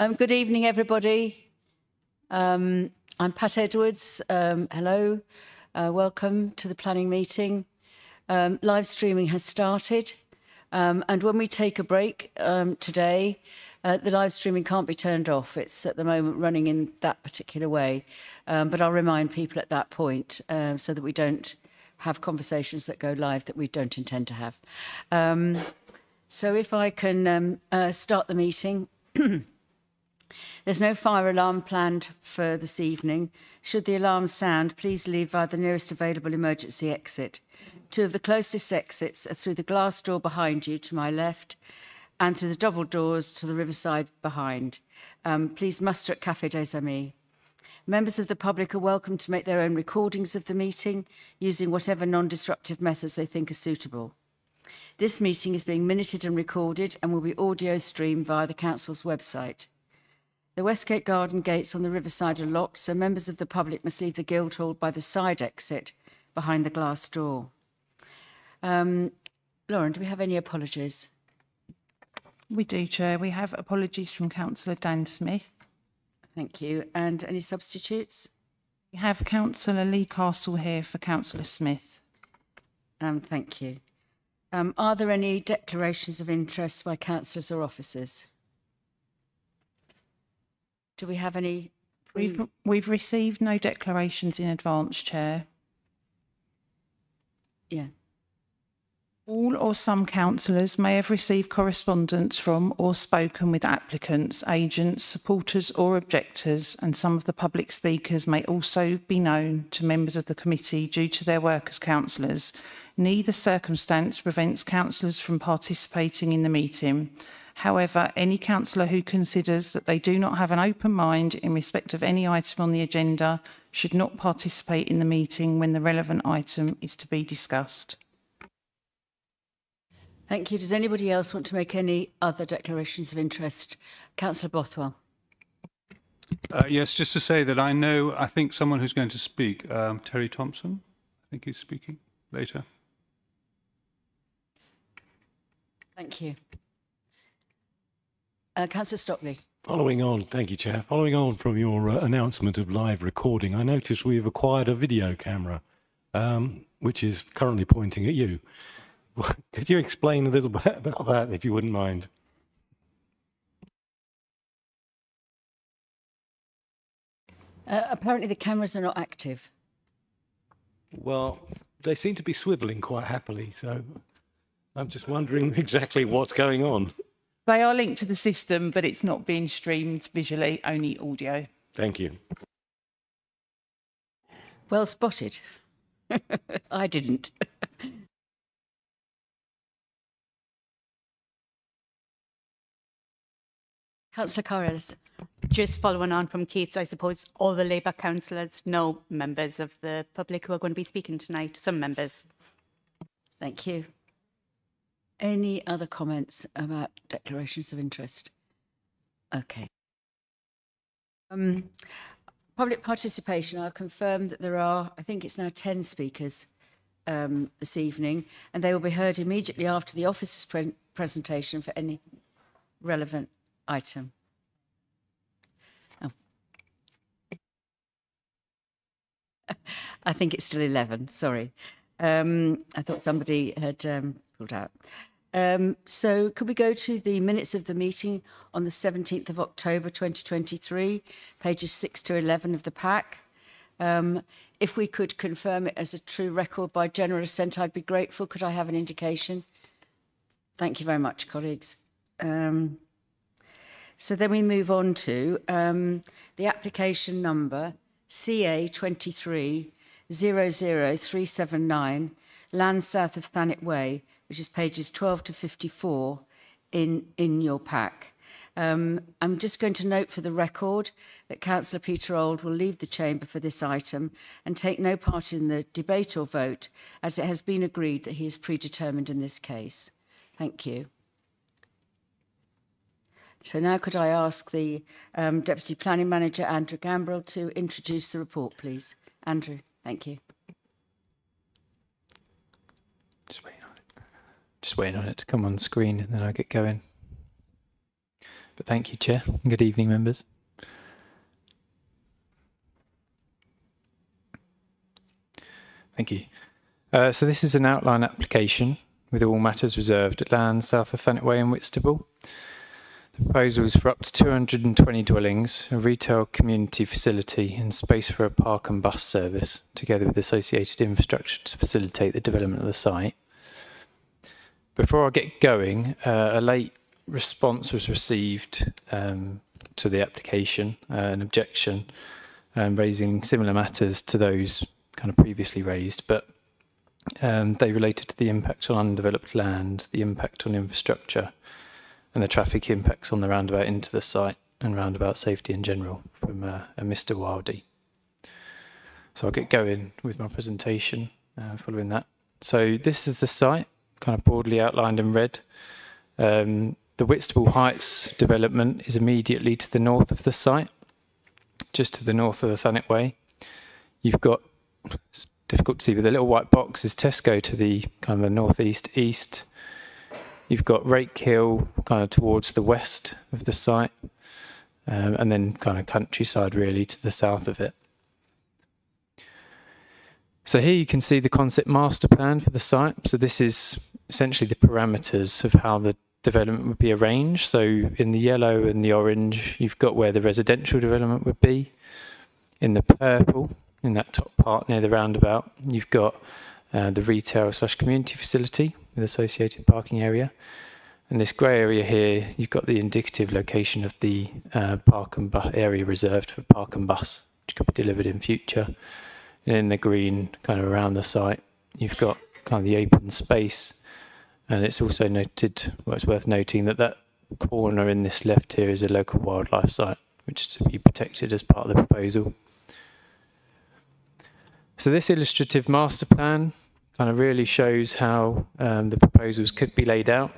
Um, good evening, everybody. Um, I'm Pat Edwards. Um, hello. Uh, welcome to the planning meeting. Um, live streaming has started. Um, and when we take a break um, today, uh, the live streaming can't be turned off. It's at the moment running in that particular way. But I'll remind people at that point so that we don't have conversations that go live that we don't intend to have. So if I can uh, start the meeting. There's no fire alarm planned for this evening. Should the alarm sound, please leave via the nearest available emergency exit. Two of the closest exits are through the glass door behind you to my left and through the double doors to the riverside behind. Um, please muster at Café des Amis. Members of the public are welcome to make their own recordings of the meeting using whatever non-disruptive methods they think are suitable. This meeting is being minuted and recorded and will be audio streamed via the Council's website. The Westgate Garden gates on the riverside are locked, so members of the public must leave the Guildhall by the side exit behind the glass door. Um, Lauren, do we have any apologies? We do, Chair. We have apologies from Councillor Dan Smith. Thank you. And any substitutes? We have Councillor Lee Castle here for Councillor Smith. Um, thank you. Um, are there any declarations of interest by councillors or officers? Do we have any? We've, we've received no declarations in advance, Chair. Yeah. All or some councillors may have received correspondence from or spoken with applicants, agents, supporters or objectors, and some of the public speakers may also be known to members of the committee due to their work as councillors. Neither circumstance prevents councillors from participating in the meeting. However, any councillor who considers that they do not have an open mind in respect of any item on the agenda should not participate in the meeting when the relevant item is to be discussed. Thank you. Does anybody else want to make any other declarations of interest? Councillor Bothwell. Uh, yes, just to say that I know, I think someone who's going to speak, um, Terry Thompson, I think he's speaking later. Thank you. Uh, Councillor Stockley. Following on, thank you, Chair. Following on from your uh, announcement of live recording, I notice we've acquired a video camera, um, which is currently pointing at you. Could you explain a little bit about that, if you wouldn't mind? Uh, apparently the cameras are not active. Well, they seem to be swiveling quite happily, so I'm just wondering exactly what's going on. They are linked to the system, but it's not being streamed visually, only audio. Thank you. Well spotted. I didn't. Councillor Corrales. Just following on from Keith, I suppose all the Labour councillors know members of the public who are going to be speaking tonight, some members. Thank you. Any other comments about declarations of interest? Okay. Um, public participation, I'll confirm that there are, I think it's now 10 speakers um, this evening, and they will be heard immediately after the officer's pre presentation for any relevant item. Oh. I think it's still 11, sorry. Um, I thought somebody had um, out. Um, so could we go to the minutes of the meeting on the 17th of October 2023, pages 6 to 11 of the pack? Um, if we could confirm it as a true record by general assent, I'd be grateful. Could I have an indication? Thank you very much, colleagues. Um, so then we move on to um, the application number CA23 00379, land south of Thanet Way, which is pages 12 to 54 in, in your pack. Um, I'm just going to note for the record that Councillor Peter Old will leave the chamber for this item and take no part in the debate or vote, as it has been agreed that he is predetermined in this case. Thank you. So now could I ask the um, Deputy Planning Manager, Andrew Gambrell, to introduce the report, please. Andrew, thank you. Just waiting on it. Just waiting on it to come on screen and then I'll get going. But thank you, Chair. Good evening, members. Thank you. Uh, so this is an outline application with all matters reserved at land south of Thanet Way in Whitstable. The proposal is for up to 220 dwellings, a retail community facility and space for a park and bus service, together with associated infrastructure to facilitate the development of the site. Before I get going, uh, a late response was received um, to the application, uh, an objection um, raising similar matters to those kind of previously raised, but um, they related to the impact on undeveloped land, the impact on infrastructure, and the traffic impacts on the roundabout into the site and roundabout safety in general from uh, Mr. Wildy. So I'll get going with my presentation uh, following that. So this is the site, kind of broadly outlined in red. Um, the Whitstable Heights development is immediately to the north of the site, just to the north of the Thanet Way. You've got, it's difficult to see, but the little white box is Tesco to the kind of the northeast east. You've got Wraik Hill kind of towards the west of the site, um, and then kind of countryside really to the south of it. So here you can see the concept master plan for the site. So this is essentially the parameters of how the development would be arranged. So in the yellow and the orange, you've got where the residential development would be. In the purple, in that top part near the roundabout, you've got uh, the retail slash community facility with associated parking area. And this grey area here, you've got the indicative location of the uh, park and bus area reserved for park and bus, which could be delivered in future. In the green, kind of around the site, you've got kind of the open space and it's also noted, well, it's worth noting that that corner in this left here is a local wildlife site, which is to be protected as part of the proposal. So this illustrative master plan kind of really shows how um, the proposals could be laid out,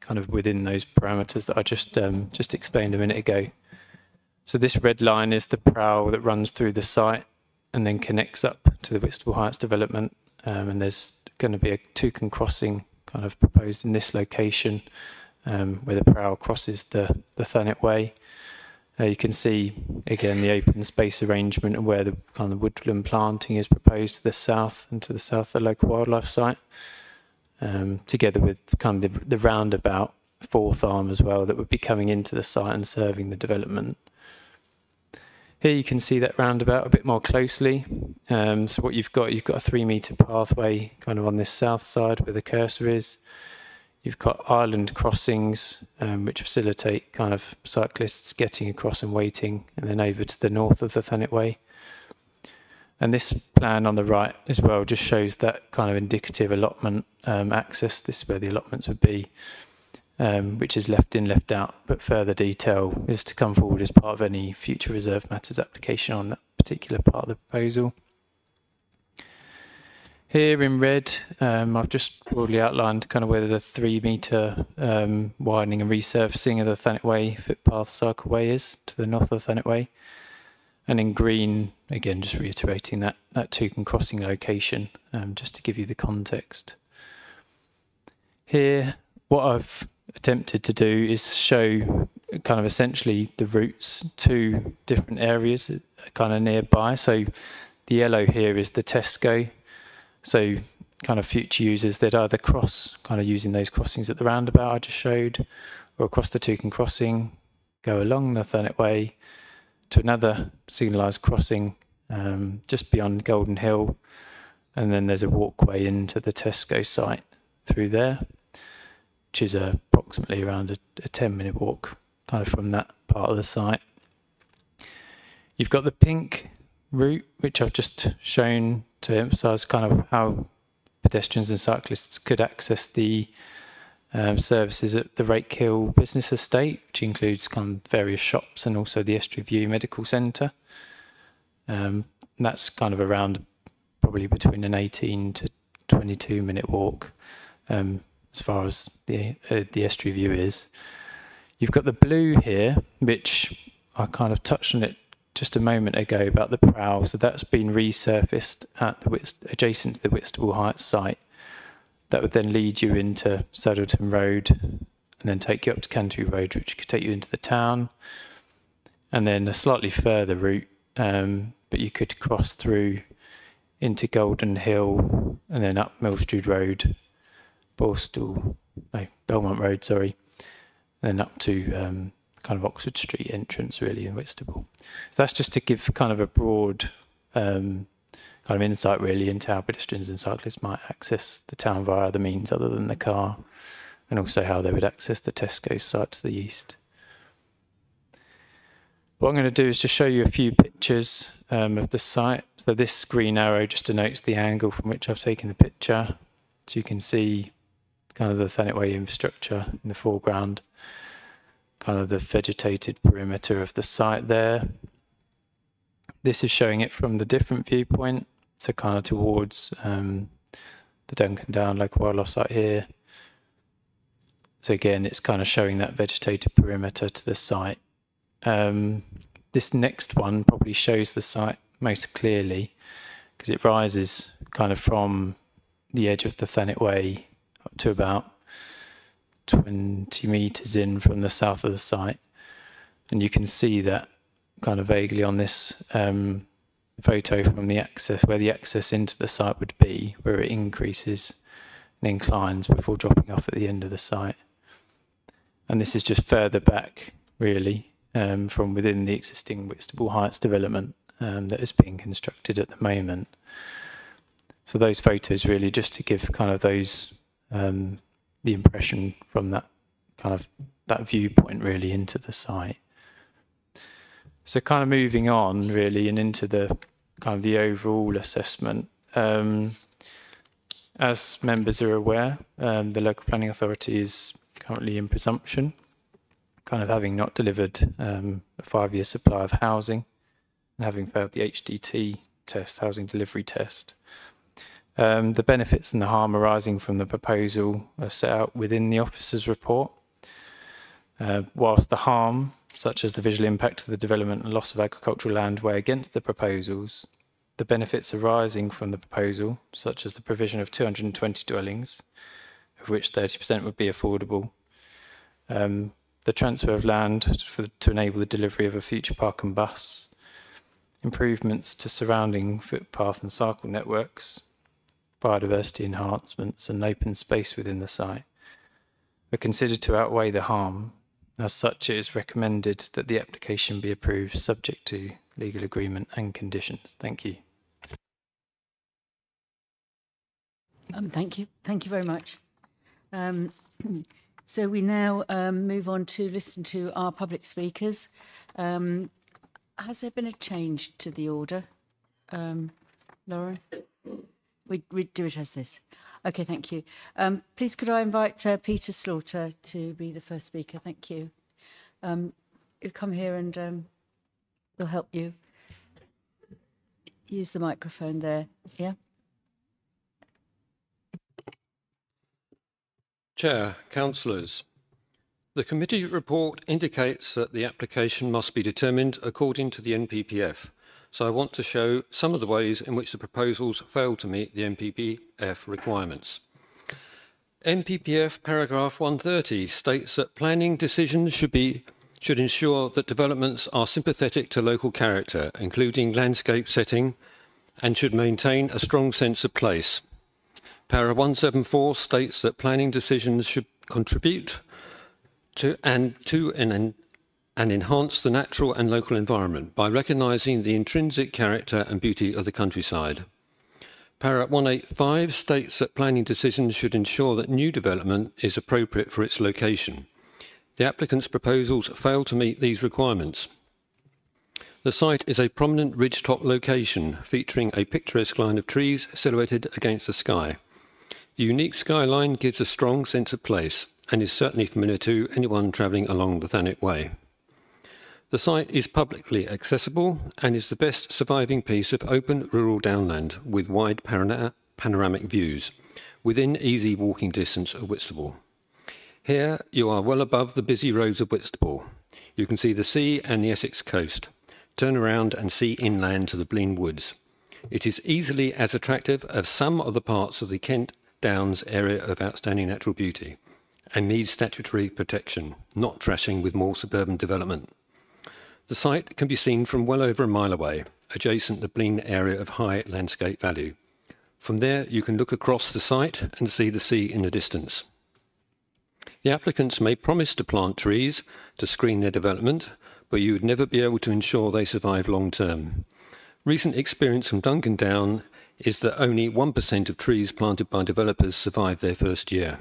kind of within those parameters that I just um, just explained a minute ago. So this red line is the PROW that runs through the site and then connects up to the Whitstable Heights development. Um, and there's going to be a toucan crossing kind of proposed in this location um, where the PROW crosses the, the Thanet Way. Uh, you can see again the open space arrangement and where the kind of woodland planting is proposed to the south and to the south of the local wildlife site, um, together with kind of the, the roundabout fourth arm as well that would be coming into the site and serving the development. Here you can see that roundabout a bit more closely. Um, so what you've got, you've got a three metre pathway kind of on this south side where the cursor is. You've got island crossings, um, which facilitate kind of cyclists getting across and waiting, and then over to the north of the Thanet Way. And this plan on the right as well just shows that kind of indicative allotment um, access. This is where the allotments would be um, which is left in, left out, but further detail is to come forward as part of any future reserve matters application on that particular part of the proposal. Here in red, um, I've just broadly outlined kind of whether the three metre um, widening and resurfacing of the Thanet Way footpath cycleway is to the north of Thanet Way. And in green, again, just reiterating that, that Toucan crossing location, um, just to give you the context. Here, what I've attempted to do is show kind of essentially the routes to different areas kind of nearby. So the yellow here is the Tesco. So kind of future users that either cross, kind of using those crossings at the roundabout I just showed, or across the Toucan crossing, go along the Thanet Way to another signalised crossing um, just beyond Golden Hill. And then there's a walkway into the Tesco site through there which is uh, approximately around a, a 10 minute walk kind of from that part of the site. You've got the pink route, which I've just shown to emphasise kind of how pedestrians and cyclists could access the um, services at the Wraik Hill Business Estate, which includes kind of various shops and also the Estuary View Medical Centre. Um, that's kind of around probably between an 18 to 22 minute walk. Um, as far as the uh, the estuary view is. You've got the blue here, which I kind of touched on it just a moment ago about the prow. So that's been resurfaced at the Whitst adjacent to the Whitstable Heights site. That would then lead you into Saddleton Road and then take you up to Canterbury Road, which could take you into the town, and then a slightly further route, um, but you could cross through into Golden Hill and then up Millstrood Road, Borstal, no, Belmont Road, sorry, and up to um, kind of Oxford Street entrance, really, in Whitstable. So that's just to give kind of a broad um, kind of insight, really, into how pedestrians and cyclists might access the town via other means other than the car, and also how they would access the Tesco site to the east. What I'm going to do is just show you a few pictures um, of the site. So this green arrow just denotes the angle from which I've taken the picture. So you can see kind of the Thanet Way infrastructure in the foreground, kind of the vegetated perimeter of the site there. This is showing it from the different viewpoint, so kind of towards um, the Duncan Down local wildlife site here. So again, it's kind of showing that vegetated perimeter to the site. Um, this next one probably shows the site most clearly because it rises kind of from the edge of the Thanet Way up to about 20 metres in from the south of the site. And you can see that kind of vaguely on this um, photo from the access, where the access into the site would be, where it increases and inclines before dropping off at the end of the site. And this is just further back, really, um, from within the existing Whitstable Heights development um, that is being constructed at the moment. So those photos really just to give kind of those um, the impression from that kind of that viewpoint really into the site. So kind of moving on really and into the kind of the overall assessment. Um, as members are aware, um, the local planning authority is currently in presumption, kind of having not delivered um, a five-year supply of housing and having failed the HDT test, housing delivery test. Um, the benefits and the harm arising from the proposal are set out within the officer's report. Uh, whilst the harm, such as the visual impact of the development and loss of agricultural land, weigh against the proposals, the benefits arising from the proposal, such as the provision of 220 dwellings, of which 30% would be affordable, um, the transfer of land for, to enable the delivery of a future park and bus, improvements to surrounding footpath and cycle networks, biodiversity enhancements and open space within the site are considered to outweigh the harm. As such, it is recommended that the application be approved subject to legal agreement and conditions. Thank you. Um, thank you. Thank you very much. Um, so we now um, move on to listen to our public speakers. Um, has there been a change to the order, um, Lauren? We, we do it as this. Okay, thank you. Um, please could I invite uh, Peter Slaughter to be the first speaker? Thank you. Um, you come here and um, we'll help you. Use the microphone there. Yeah. Chair, councillors. The committee report indicates that the application must be determined according to the NPPF so I want to show some of the ways in which the proposals fail to meet the NPPF requirements. NPPF paragraph 130 states that planning decisions should be should ensure that developments are sympathetic to local character, including landscape setting, and should maintain a strong sense of place. Para 174 states that planning decisions should contribute to and to an and enhance the natural and local environment by recognising the intrinsic character and beauty of the countryside. Para 185 states that planning decisions should ensure that new development is appropriate for its location. The applicant's proposals fail to meet these requirements. The site is a prominent ridgetop location featuring a picturesque line of trees silhouetted against the sky. The unique skyline gives a strong sense of place and is certainly familiar to anyone travelling along the Thanet Way. The site is publicly accessible and is the best surviving piece of open rural downland with wide panoramic views, within easy walking distance of Whitstable. Here you are well above the busy roads of Whitstable. You can see the sea and the Essex coast. Turn around and see inland to the Blean Woods. It is easily as attractive as some of the parts of the Kent Downs area of outstanding natural beauty, and needs statutory protection, not trashing with more suburban development. The site can be seen from well over a mile away, adjacent the Blean area of high landscape value. From there, you can look across the site and see the sea in the distance. The applicants may promise to plant trees to screen their development, but you would never be able to ensure they survive long term. Recent experience from Duncan Down is that only 1% of trees planted by developers survive their first year.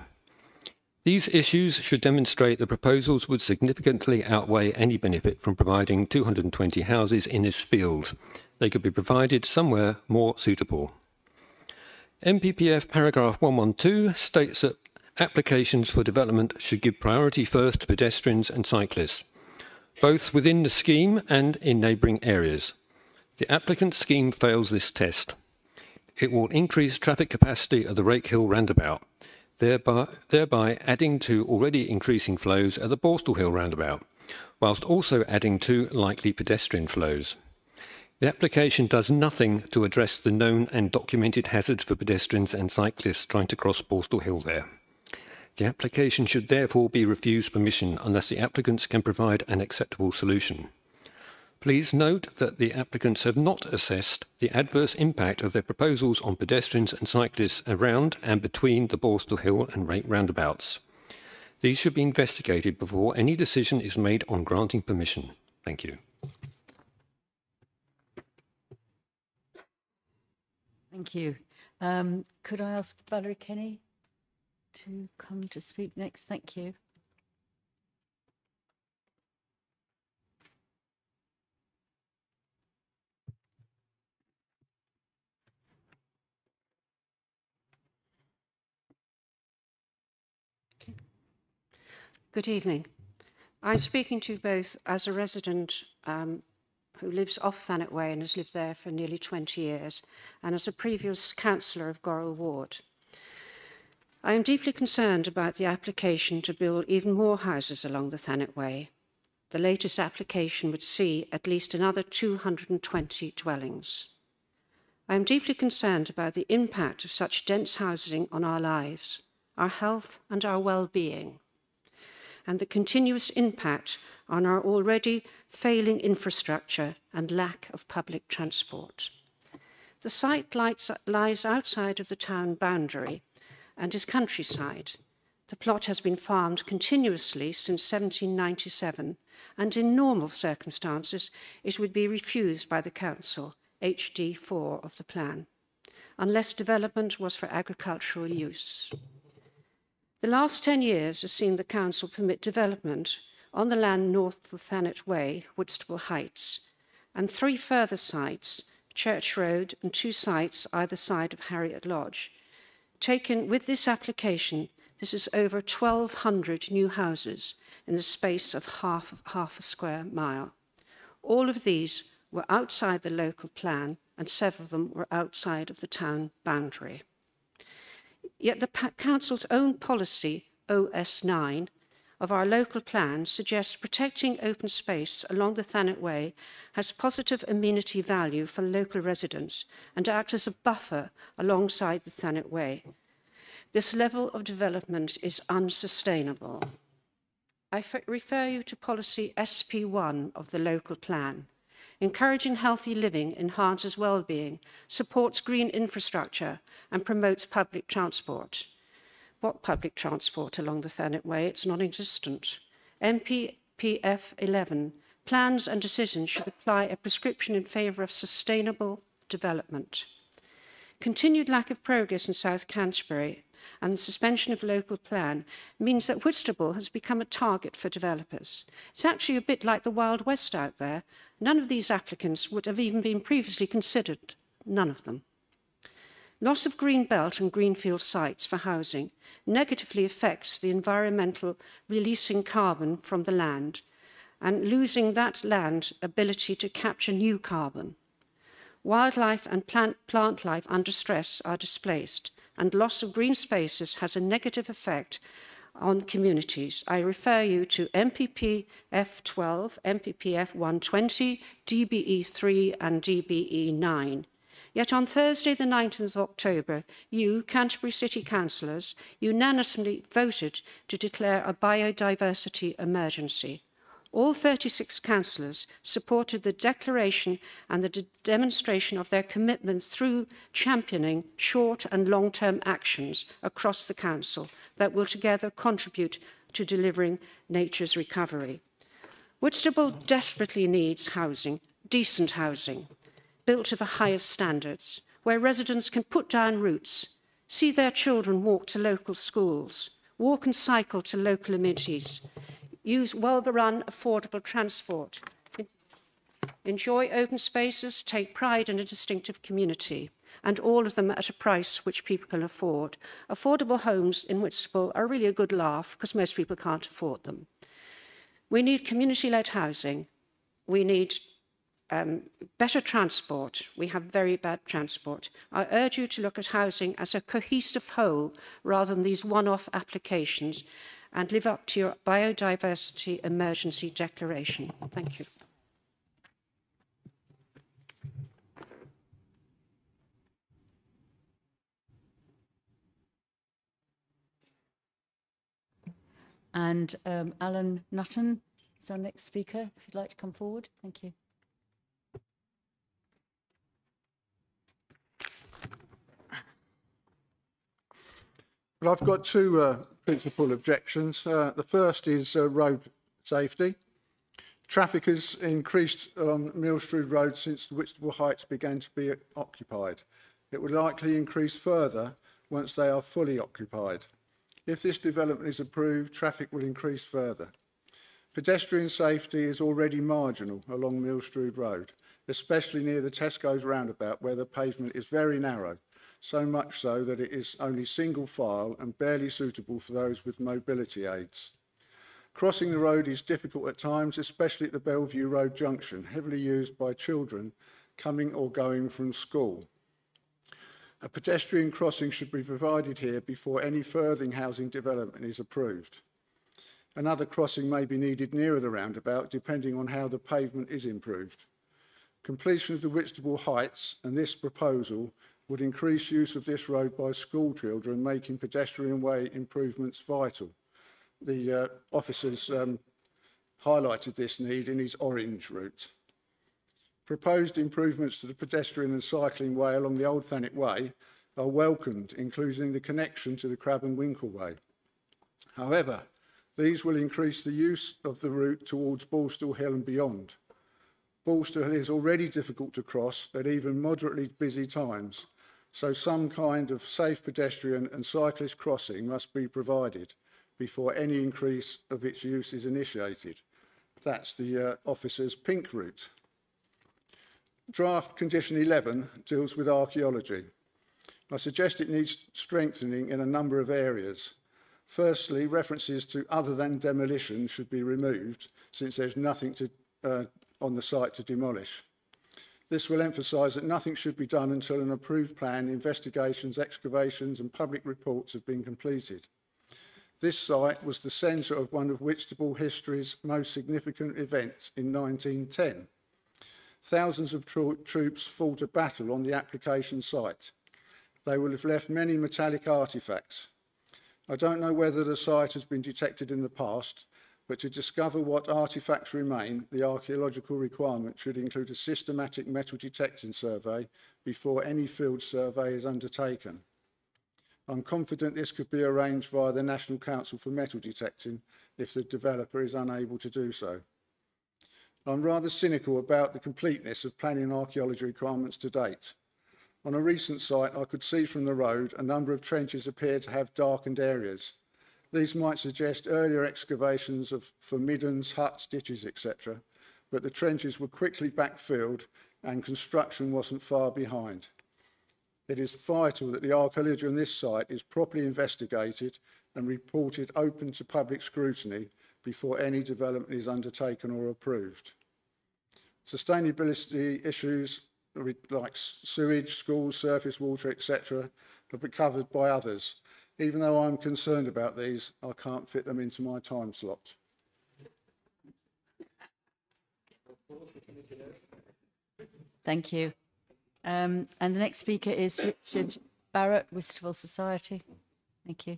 These issues should demonstrate the proposals would significantly outweigh any benefit from providing 220 houses in this field. They could be provided somewhere more suitable. NPPF paragraph 112 states that applications for development should give priority first to pedestrians and cyclists, both within the scheme and in neighbouring areas. The applicant scheme fails this test. It will increase traffic capacity of the Wraik Hill roundabout, thereby, thereby adding to already increasing flows at the Borstal Hill roundabout, whilst also adding to likely pedestrian flows. The application does nothing to address the known and documented hazards for pedestrians and cyclists trying to cross Borstal Hill there. The application should therefore be refused permission unless the applicants can provide an acceptable solution. Please note that the applicants have not assessed the adverse impact of their proposals on pedestrians and cyclists around and between the Borstal Hill and Wraik roundabouts. These should be investigated before any decision is made on granting permission. Thank you. Thank you. Um, could I ask Valerie Kenny to come to speak next? Thank you. Good evening. I'm speaking to you both as a resident um, who lives off Thanet Way and has lived there for nearly 20 years, and as a previous councillor of Gorrell Ward. I am deeply concerned about the application to build even more houses along the Thanet Way. The latest application would see at least another 220 dwellings. I am deeply concerned about the impact of such dense housing on our lives, our health and our well-being and the continuous impact on our already failing infrastructure and lack of public transport. The site lies outside of the town boundary and is countryside. The plot has been farmed continuously since 1797 and in normal circumstances it would be refused by the council, HD4 of the plan, unless development was for agricultural use. The last 10 years has seen the Council permit development on the land north of Thanet Way, Whitstable Heights, and three further sites, Church Road and two sites either side of Harriet Lodge. Taken with this application, this is over 1,200 new houses in the space of half, half a square mile. All of these were outside the local plan and several of them were outside of the town boundary. Yet the Council's own policy, OS9, of our local plan suggests protecting open space along the Thanet Way has positive amenity value for local residents and acts as a buffer alongside the Thanet Way. This level of development is unsustainable. I refer you to policy SP1 of the local plan, Encouraging healthy living enhances well-being, supports green infrastructure and promotes public transport. What public transport along the Thanet Way? It's non-existent. NPPF 11, plans and decisions should apply a prescription in favour of sustainable development. Continued lack of progress in South Canterbury and the suspension of local plan means that Whitstable has become a target for developers. It's actually a bit like the Wild West out there. None of these applicants would have even been previously considered, none of them. Loss of green belt and greenfield sites for housing negatively affects the environmental releasing carbon from the land and losing that land ability to capture new carbon. Wildlife and plant, plant life under stress are displaced and loss of green spaces has a negative effect on communities. I refer you to MPP F12, MPP F120, DBE 3 and DBE 9. Yet on Thursday, the 19th of October, you, Canterbury City Councillors, unanimously voted to declare a biodiversity emergency. All 36 councillors supported the declaration and the de demonstration of their commitment through championing short and long-term actions across the council that will together contribute to delivering nature's recovery. Whitstable desperately needs housing, decent housing, built to the highest standards, where residents can put down roots, see their children walk to local schools, walk and cycle to local amenities, Use well-run, affordable transport. Enjoy open spaces, take pride in a distinctive community, and all of them at a price which people can afford. Affordable homes in Whitstable are really a good laugh because most people can't afford them. We need community-led housing. We need um, better transport. We have very bad transport. I urge you to look at housing as a cohesive whole rather than these one-off applications. And live up to your biodiversity emergency declaration. Thank you. And um, Alan Nutton is our next speaker. If you'd like to come forward, thank you. Well, I've got two uh, principal objections. Uh, the first is uh, road safety. Traffic has increased on Millstrood Road since the Whitstable Heights began to be occupied. It will likely increase further once they are fully occupied. If this development is approved, traffic will increase further. Pedestrian safety is already marginal along Millstrood Road, especially near the Tesco's roundabout where the pavement is very narrow so much so that it is only single file and barely suitable for those with mobility aids. Crossing the road is difficult at times, especially at the Bellevue Road junction, heavily used by children coming or going from school. A pedestrian crossing should be provided here before any further housing development is approved. Another crossing may be needed nearer the roundabout, depending on how the pavement is improved. Completion of the Whitstable Heights and this proposal would increase use of this road by school children, making pedestrian way improvements vital. The uh, officers um, highlighted this need in his orange route. Proposed improvements to the pedestrian and cycling way along the Old Thanet Way are welcomed, including the connection to the Crab and Winkle Way. However, these will increase the use of the route towards Borstal Hill and beyond. Borstal Hill is already difficult to cross at even moderately busy times, so some kind of safe pedestrian and cyclist crossing must be provided before any increase of its use is initiated. That's the uh, officer's pink route. Draft condition 11 deals with archaeology. I suggest it needs strengthening in a number of areas. Firstly, references to other than demolition should be removed since there's nothing to, uh, on the site to demolish. This will emphasise that nothing should be done until an approved plan, investigations, excavations and public reports have been completed. This site was the centre of one of Whitstable history's most significant events in 1910. Thousands of tro troops fought a battle on the application site. They will have left many metallic artefacts. I don't know whether the site has been detected in the past, but to discover what artefacts remain, the archaeological requirement should include a systematic metal detecting survey before any field survey is undertaken. I'm confident this could be arranged via the National Council for Metal Detecting if the developer is unable to do so. I'm rather cynical about the completeness of planning archaeology requirements to date. On a recent site, I could see from the road a number of trenches appear to have darkened areas. These might suggest earlier excavations of for middens, huts, ditches, etc., but the trenches were quickly backfilled and construction wasn't far behind. It is vital that the archaeology on this site is properly investigated and reported open to public scrutiny before any development is undertaken or approved. Sustainability issues like sewage, schools, surface water, etc., have been covered by others, even though I'm concerned about these, I can't fit them into my time slot. Thank you. Um, and the next speaker is Richard Barrett, Whitstable Society. Thank you.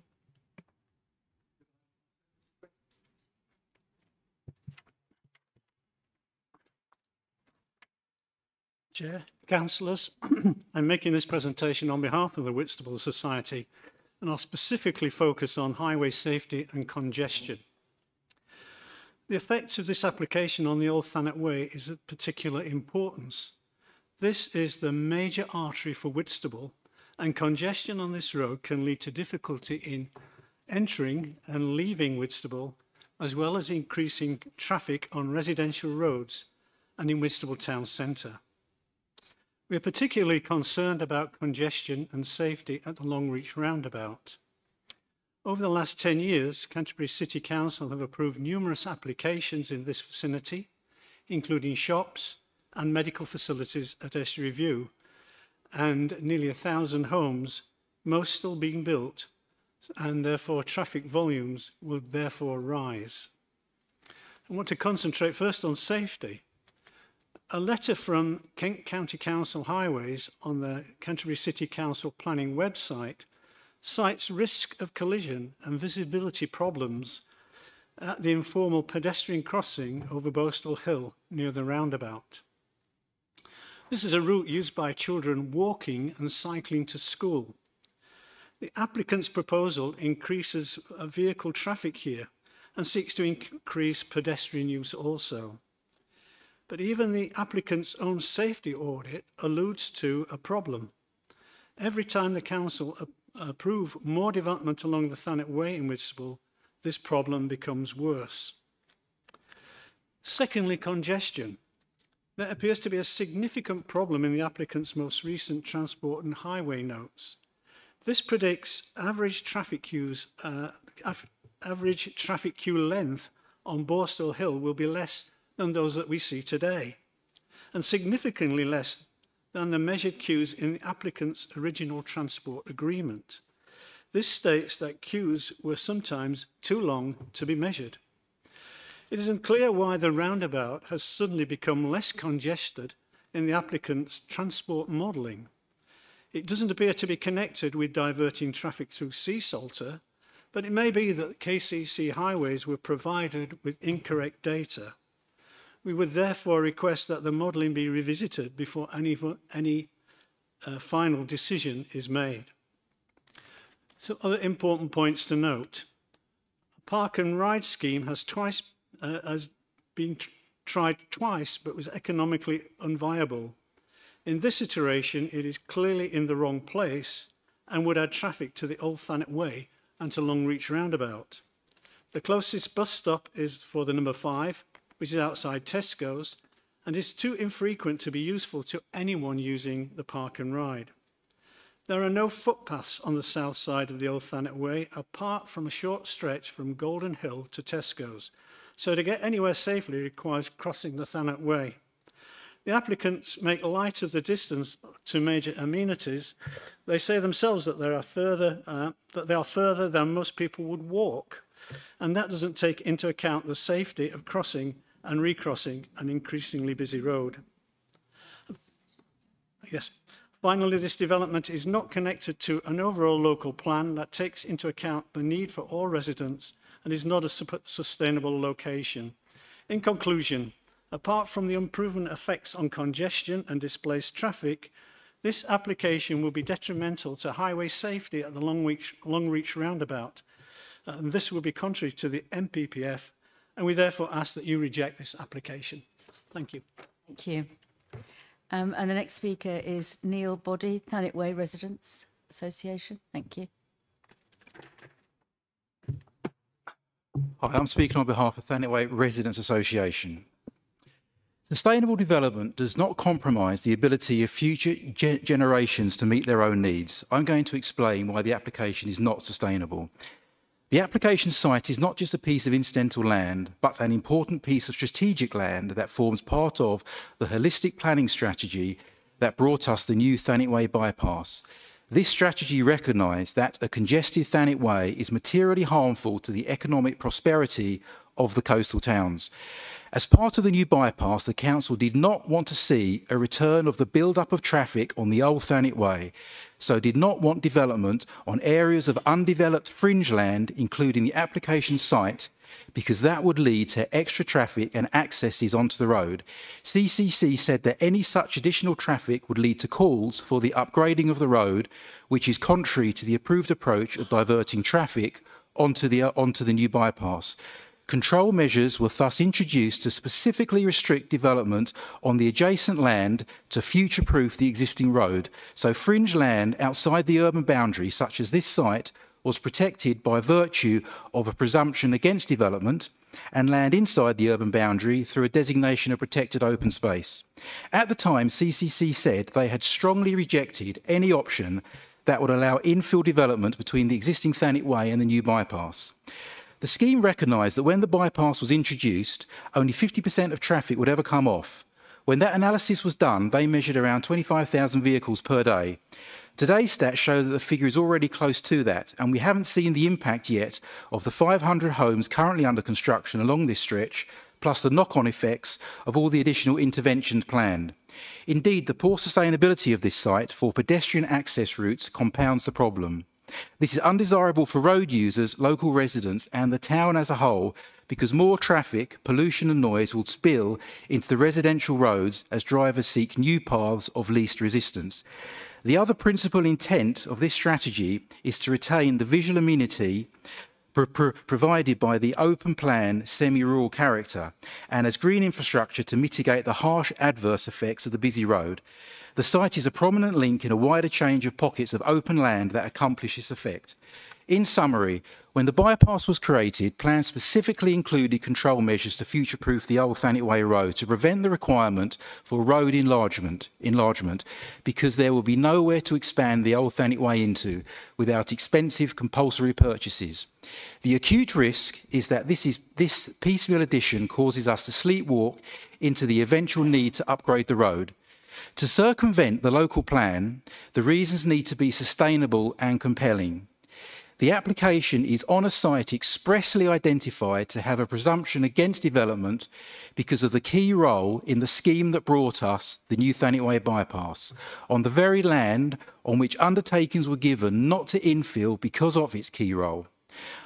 Chair, councillors, I'm making this presentation on behalf of the Whitstable Society and I'll specifically focus on highway safety and congestion. The effects of this application on the Old Thanet Way is of particular importance. This is the major artery for Whitstable and congestion on this road can lead to difficulty in entering and leaving Whitstable as well as increasing traffic on residential roads and in Whitstable town centre. We are particularly concerned about congestion and safety at the Longreach roundabout. Over the last 10 years, Canterbury City Council have approved numerous applications in this vicinity, including shops and medical facilities at Estuary View, and nearly a thousand homes, most still being built, and therefore traffic volumes will therefore rise. I want to concentrate first on safety a letter from Kent County Council Highways on the Canterbury City Council planning website cites risk of collision and visibility problems at the informal pedestrian crossing over Borstal Hill near the roundabout. This is a route used by children walking and cycling to school. The applicant's proposal increases vehicle traffic here and seeks to increase pedestrian use also. But even the applicant's own safety audit alludes to a problem. Every time the council approve more development along the Thanet Way in Whitstable, this problem becomes worse. Secondly, congestion. There appears to be a significant problem in the applicant's most recent transport and highway notes. This predicts average traffic queues, uh, average traffic queue length on Borstal Hill will be less than those that we see today, and significantly less than the measured queues in the applicant's original transport agreement. This states that queues were sometimes too long to be measured. It is unclear why the roundabout has suddenly become less congested in the applicant's transport modelling. It doesn't appear to be connected with diverting traffic through Seasalter, but it may be that KCC highways were provided with incorrect data. We would therefore request that the modelling be revisited before any, any uh, final decision is made. So other important points to note. A park and ride scheme has twice uh, has been tr tried twice but was economically unviable. In this iteration, it is clearly in the wrong place and would add traffic to the Old Thanet Way and to Longreach Roundabout. The closest bus stop is for the number five, which is outside Tesco's, and is too infrequent to be useful to anyone using the park and ride. There are no footpaths on the south side of the Old Thanet Way, apart from a short stretch from Golden Hill to Tesco's, so to get anywhere safely requires crossing the Thanet Way. The applicants make light of the distance to major amenities. They say themselves that, there are further, uh, that they are further than most people would walk, and that doesn't take into account the safety of crossing and recrossing an increasingly busy road. Yes. Finally, this development is not connected to an overall local plan that takes into account the need for all residents and is not a sustainable location. In conclusion, apart from the unproven effects on congestion and displaced traffic, this application will be detrimental to highway safety at the Longreach, Longreach roundabout. Uh, and this will be contrary to the NPPF and we therefore ask that you reject this application. Thank you. Thank you. Um, and the next speaker is Neil Body, Thanet Way Residents Association. Thank you. Hi, I'm speaking on behalf of Thanet Way Residents Association. Sustainable development does not compromise the ability of future ge generations to meet their own needs. I'm going to explain why the application is not sustainable. The application site is not just a piece of incidental land, but an important piece of strategic land that forms part of the holistic planning strategy that brought us the new Thanet Way bypass. This strategy recognised that a congested Thanet Way is materially harmful to the economic prosperity of the coastal towns. As part of the new bypass, the council did not want to see a return of the build-up of traffic on the old Thanet Way, so did not want development on areas of undeveloped fringe land, including the application site, because that would lead to extra traffic and accesses onto the road. CCC said that any such additional traffic would lead to calls for the upgrading of the road, which is contrary to the approved approach of diverting traffic onto the, onto the new bypass. Control measures were thus introduced to specifically restrict development on the adjacent land to future-proof the existing road. So fringe land outside the urban boundary, such as this site, was protected by virtue of a presumption against development and land inside the urban boundary through a designation of protected open space. At the time, CCC said they had strongly rejected any option that would allow infill development between the existing Thanet Way and the new bypass. The scheme recognised that when the bypass was introduced, only 50% of traffic would ever come off. When that analysis was done, they measured around 25,000 vehicles per day. Today's stats show that the figure is already close to that, and we haven't seen the impact yet of the 500 homes currently under construction along this stretch, plus the knock-on effects of all the additional interventions planned. Indeed, the poor sustainability of this site for pedestrian access routes compounds the problem. This is undesirable for road users, local residents and the town as a whole because more traffic, pollution and noise will spill into the residential roads as drivers seek new paths of least resistance. The other principal intent of this strategy is to retain the visual amenity pr pr provided by the open plan semi-rural character and as green infrastructure to mitigate the harsh adverse effects of the busy road. The site is a prominent link in a wider change of pockets of open land that accomplish this effect. In summary, when the bypass was created, plans specifically included control measures to future-proof the old Thanet Way Road to prevent the requirement for road enlargement, enlargement because there will be nowhere to expand the old Thanet Way into without expensive compulsory purchases. The acute risk is that this, is, this piecemeal addition causes us to sleepwalk into the eventual need to upgrade the road to circumvent the local plan, the reasons need to be sustainable and compelling. The application is on a site expressly identified to have a presumption against development because of the key role in the scheme that brought us the New Thanet Way bypass, on the very land on which undertakings were given not to infill because of its key role.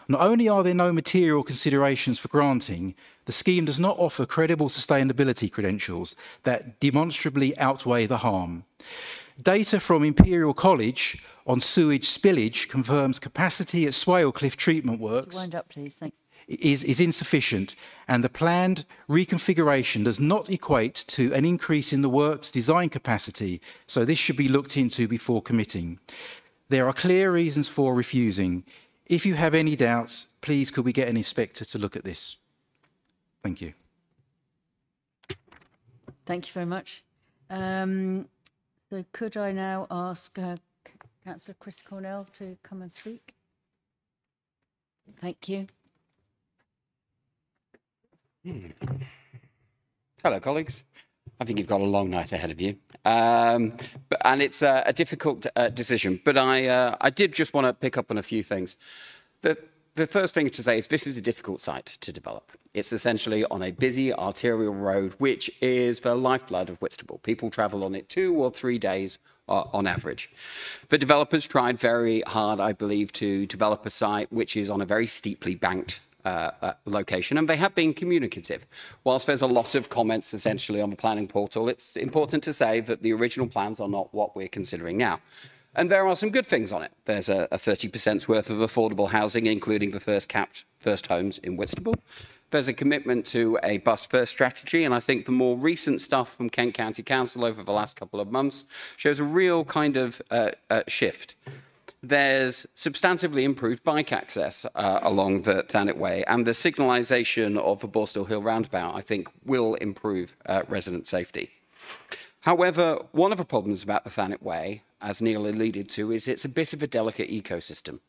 Not only are there no material considerations for granting, the scheme does not offer credible sustainability credentials that demonstrably outweigh the harm. Data from Imperial College on sewage spillage confirms capacity at Swalecliffe treatment works Wind up, please. Thank is, is insufficient and the planned reconfiguration does not equate to an increase in the work's design capacity, so this should be looked into before committing. There are clear reasons for refusing. If you have any doubts, please could we get an inspector to look at this? Thank you. Thank you very much. Um, so could I now ask uh, Councillor Chris Cornell to come and speak? Thank you. Hello, colleagues. I think you've got a long night ahead of you, um, but, and it's a difficult uh, decision. But I, uh, I did just want to pick up on a few things. The, the first thing to say is this is a difficult site to develop. It's essentially on a busy arterial road, which is the lifeblood of Whitstable. People travel on it two or three days uh, on average. The developers tried very hard, I believe, to develop a site which is on a very steeply banked uh, uh, location, and they have been communicative. Whilst there's a lot of comments essentially on the planning portal, it's important to say that the original plans are not what we're considering now. And there are some good things on it. There's a, a 30% worth of affordable housing, including the first capped first homes in Whitstable. There's a commitment to a bus first strategy, and I think the more recent stuff from Kent County Council over the last couple of months shows a real kind of uh, uh, shift. There's substantively improved bike access uh, along the Thanet Way, and the signalisation of the Borstal Hill roundabout, I think, will improve uh, resident safety. However, one of the problems about the Thanet Way, as Neil alluded to, is it's a bit of a delicate ecosystem.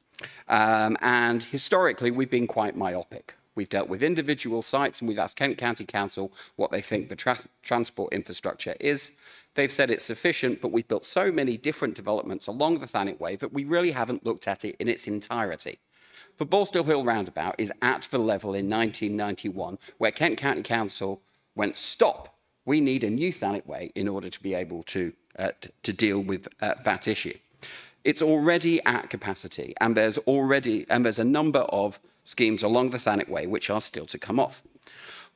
Um, and historically, we've been quite myopic. We've dealt with individual sites and we've asked Kent County Council what they think the tra transport infrastructure is. They've said it's sufficient, but we've built so many different developments along the Thanet Way that we really haven't looked at it in its entirety. for Borstal Hill Roundabout is at the level in 1991 where Kent County Council went, stop, we need a new Thanet Way in order to be able to, uh, to deal with uh, that issue. It's already at capacity and there's already, and there's a number of schemes along the Thanet Way which are still to come off.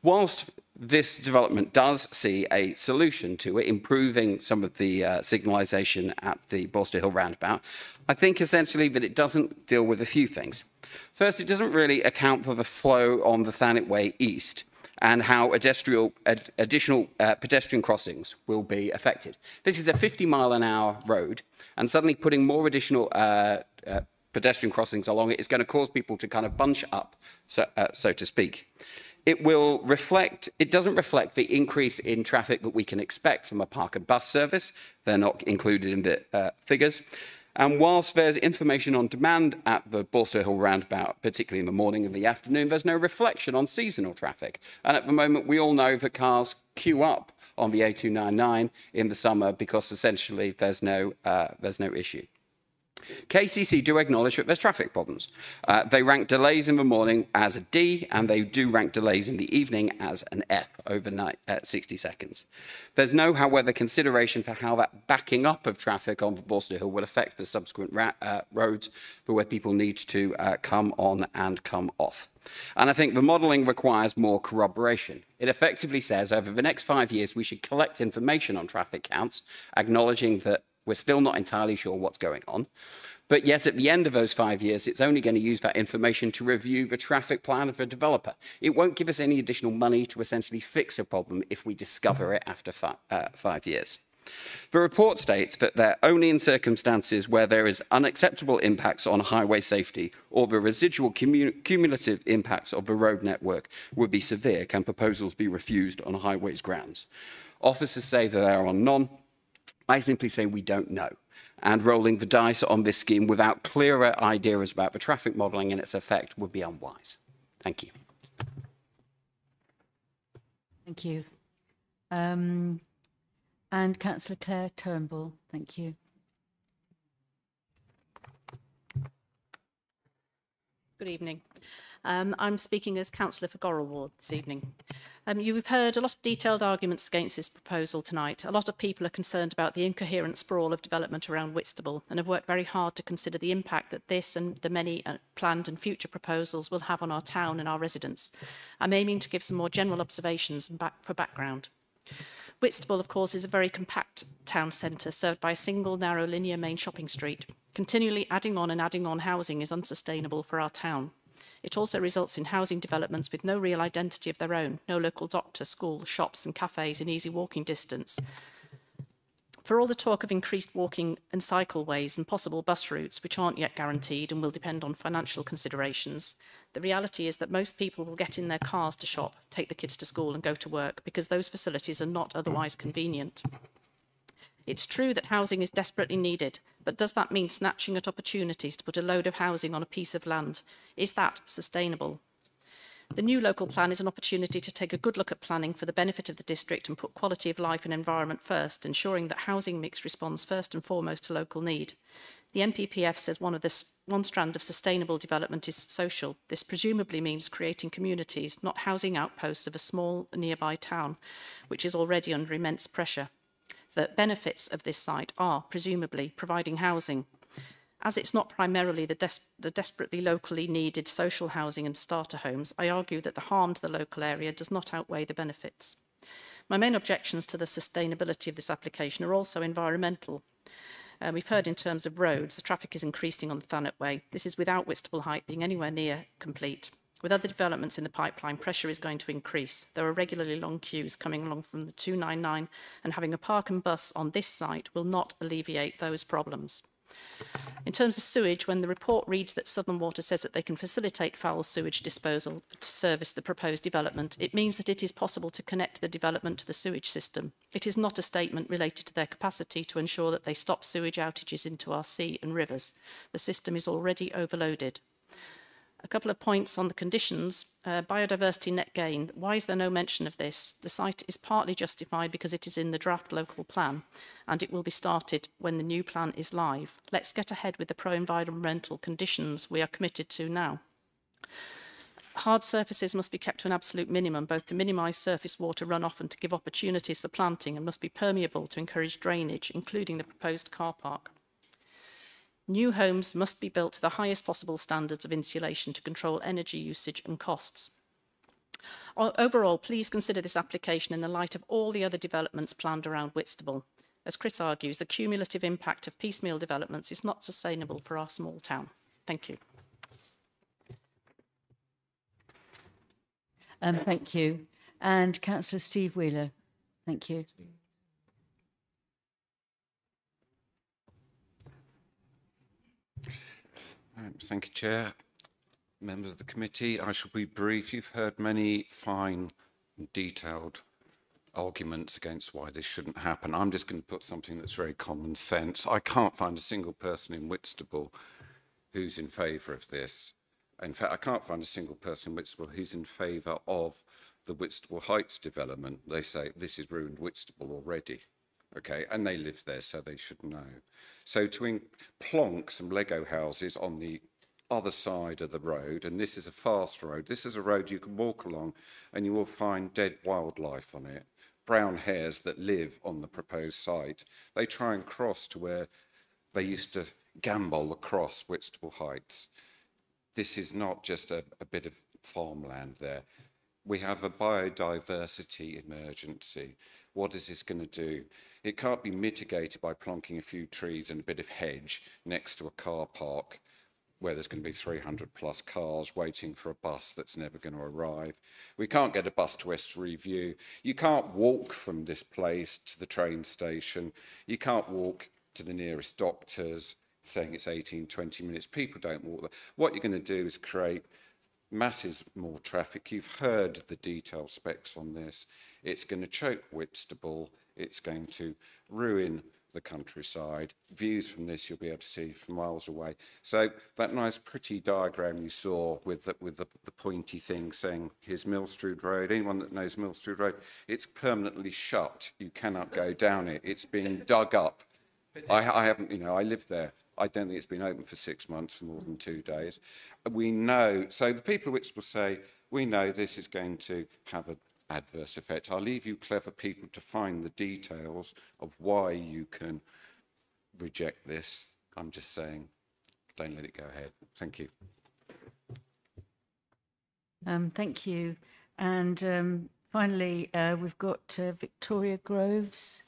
Whilst this development does see a solution to it, improving some of the uh, signalisation at the Borstal Hill roundabout. I think essentially that it doesn't deal with a few things. First, it doesn't really account for the flow on the Thanet Way east and how additional, ad, additional uh, pedestrian crossings will be affected. This is a 50 mile an hour road, and suddenly putting more additional uh, uh, pedestrian crossings along it is going to cause people to kind of bunch up, so, uh, so to speak it will reflect, it doesn't reflect the increase in traffic that we can expect from a park and bus service. They're not included in the uh, figures. And whilst there's information on demand at the Borstal Hill roundabout, particularly in the morning and the afternoon, there's no reflection on seasonal traffic. And at the moment, we all know that cars queue up on the A299 in the summer because essentially there's no, uh, there's no issue. KCC do acknowledge that there's traffic problems. Uh, they rank delays in the morning as a D, and they do rank delays in the evening as an F overnight at 60 seconds. There's no, however, consideration for how that backing up of traffic on the Hill will affect the subsequent uh, roads for where people need to uh, come on and come off. And I think the modelling requires more corroboration. It effectively says over the next five years, we should collect information on traffic counts, acknowledging that we're still not entirely sure what's going on. But yes, at the end of those five years, it's only going to use that information to review the traffic plan of the developer. It won't give us any additional money to essentially fix a problem if we discover it after fi uh, five years. The report states that they're only in circumstances where there is unacceptable impacts on highway safety or the residual cumulative impacts of the road network would be severe can proposals be refused on highways grounds. Officers say that there are none I simply say we don't know. And rolling the dice on this scheme without clearer ideas about the traffic modelling and its effect would be unwise. Thank you. Thank you. Um, and Councillor Claire Turnbull, thank you. Good evening. Um, I'm speaking as Councillor for Gorrell Ward this evening. Um, you've heard a lot of detailed arguments against this proposal tonight. A lot of people are concerned about the incoherent sprawl of development around Whitstable and have worked very hard to consider the impact that this and the many uh, planned and future proposals will have on our town and our residents. I'm aiming to give some more general observations back for background. Whitstable, of course, is a very compact town centre served by a single narrow linear main shopping street. Continually adding on and adding on housing is unsustainable for our town. It also results in housing developments with no real identity of their own, no local doctor, school, shops and cafes in easy walking distance. For all the talk of increased walking and cycleways and possible bus routes, which aren't yet guaranteed and will depend on financial considerations, the reality is that most people will get in their cars to shop, take the kids to school and go to work because those facilities are not otherwise convenient. It's true that housing is desperately needed, but does that mean snatching at opportunities to put a load of housing on a piece of land? Is that sustainable? The new local plan is an opportunity to take a good look at planning for the benefit of the district and put quality of life and environment first, ensuring that housing mix responds first and foremost to local need. The NPPF says one of this one strand of sustainable development is social. This presumably means creating communities, not housing outposts of a small nearby town, which is already under immense pressure. The benefits of this site are, presumably, providing housing. As it's not primarily the, des the desperately locally needed social housing and starter homes, I argue that the harm to the local area does not outweigh the benefits. My main objections to the sustainability of this application are also environmental. Uh, we've heard in terms of roads, the traffic is increasing on the Thanet Way. This is without Whitstable Height being anywhere near complete. With other developments in the pipeline, pressure is going to increase. There are regularly long queues coming along from the 299, and having a park and bus on this site will not alleviate those problems. In terms of sewage, when the report reads that Southern Water says that they can facilitate foul sewage disposal to service the proposed development, it means that it is possible to connect the development to the sewage system. It is not a statement related to their capacity to ensure that they stop sewage outages into our sea and rivers. The system is already overloaded. A couple of points on the conditions. Uh, biodiversity net gain. Why is there no mention of this? The site is partly justified because it is in the draft local plan and it will be started when the new plan is live. Let's get ahead with the pro-environmental conditions we are committed to now. Hard surfaces must be kept to an absolute minimum, both to minimise surface water runoff and to give opportunities for planting, and must be permeable to encourage drainage, including the proposed car park. New homes must be built to the highest possible standards of insulation to control energy usage and costs. Overall, please consider this application in the light of all the other developments planned around Whitstable. As Chris argues, the cumulative impact of piecemeal developments is not sustainable for our small town. Thank you. Um, thank you. And Councillor Steve Wheeler. Thank you. Um, thank you, Chair. Members of the committee, I shall be brief. You've heard many fine and detailed arguments against why this shouldn't happen. I'm just going to put something that's very common sense. I can't find a single person in Whitstable who's in favour of this. In fact, I can't find a single person in Whitstable who's in favour of the Whitstable Heights development. They say this has ruined Whitstable already. Okay, and they live there, so they should know. So to plonk some Lego houses on the other side of the road, and this is a fast road. This is a road you can walk along and you will find dead wildlife on it, brown hares that live on the proposed site. They try and cross to where they used to gamble across Whitstable Heights. This is not just a, a bit of farmland there. We have a biodiversity emergency. What is this going to do? It can't be mitigated by plonking a few trees and a bit of hedge next to a car park where there's going to be 300 plus cars waiting for a bus that's never going to arrive. We can't get a bus to Estuary View. You can't walk from this place to the train station. You can't walk to the nearest doctors saying it's 18, 20 minutes. People don't walk there. What you're going to do is create massive more traffic. You've heard the detailed specs on this. It's going to choke Whitstable. It's going to ruin the countryside. Views from this you'll be able to see from miles away. So that nice pretty diagram you saw with the, with the, the pointy thing saying here's Millstrood Road. Anyone that knows Millstrood Road, it's permanently shut. You cannot go down it. It's been dug up. I, I haven't, you know, I live there. I don't think it's been open for six months for more than two days. We know, so the people which will say, we know this is going to have an adverse effect. I'll leave you clever people to find the details of why you can reject this. I'm just saying, don't let it go ahead. Thank you. Um, thank you. And um, finally, uh, we've got uh, Victoria Groves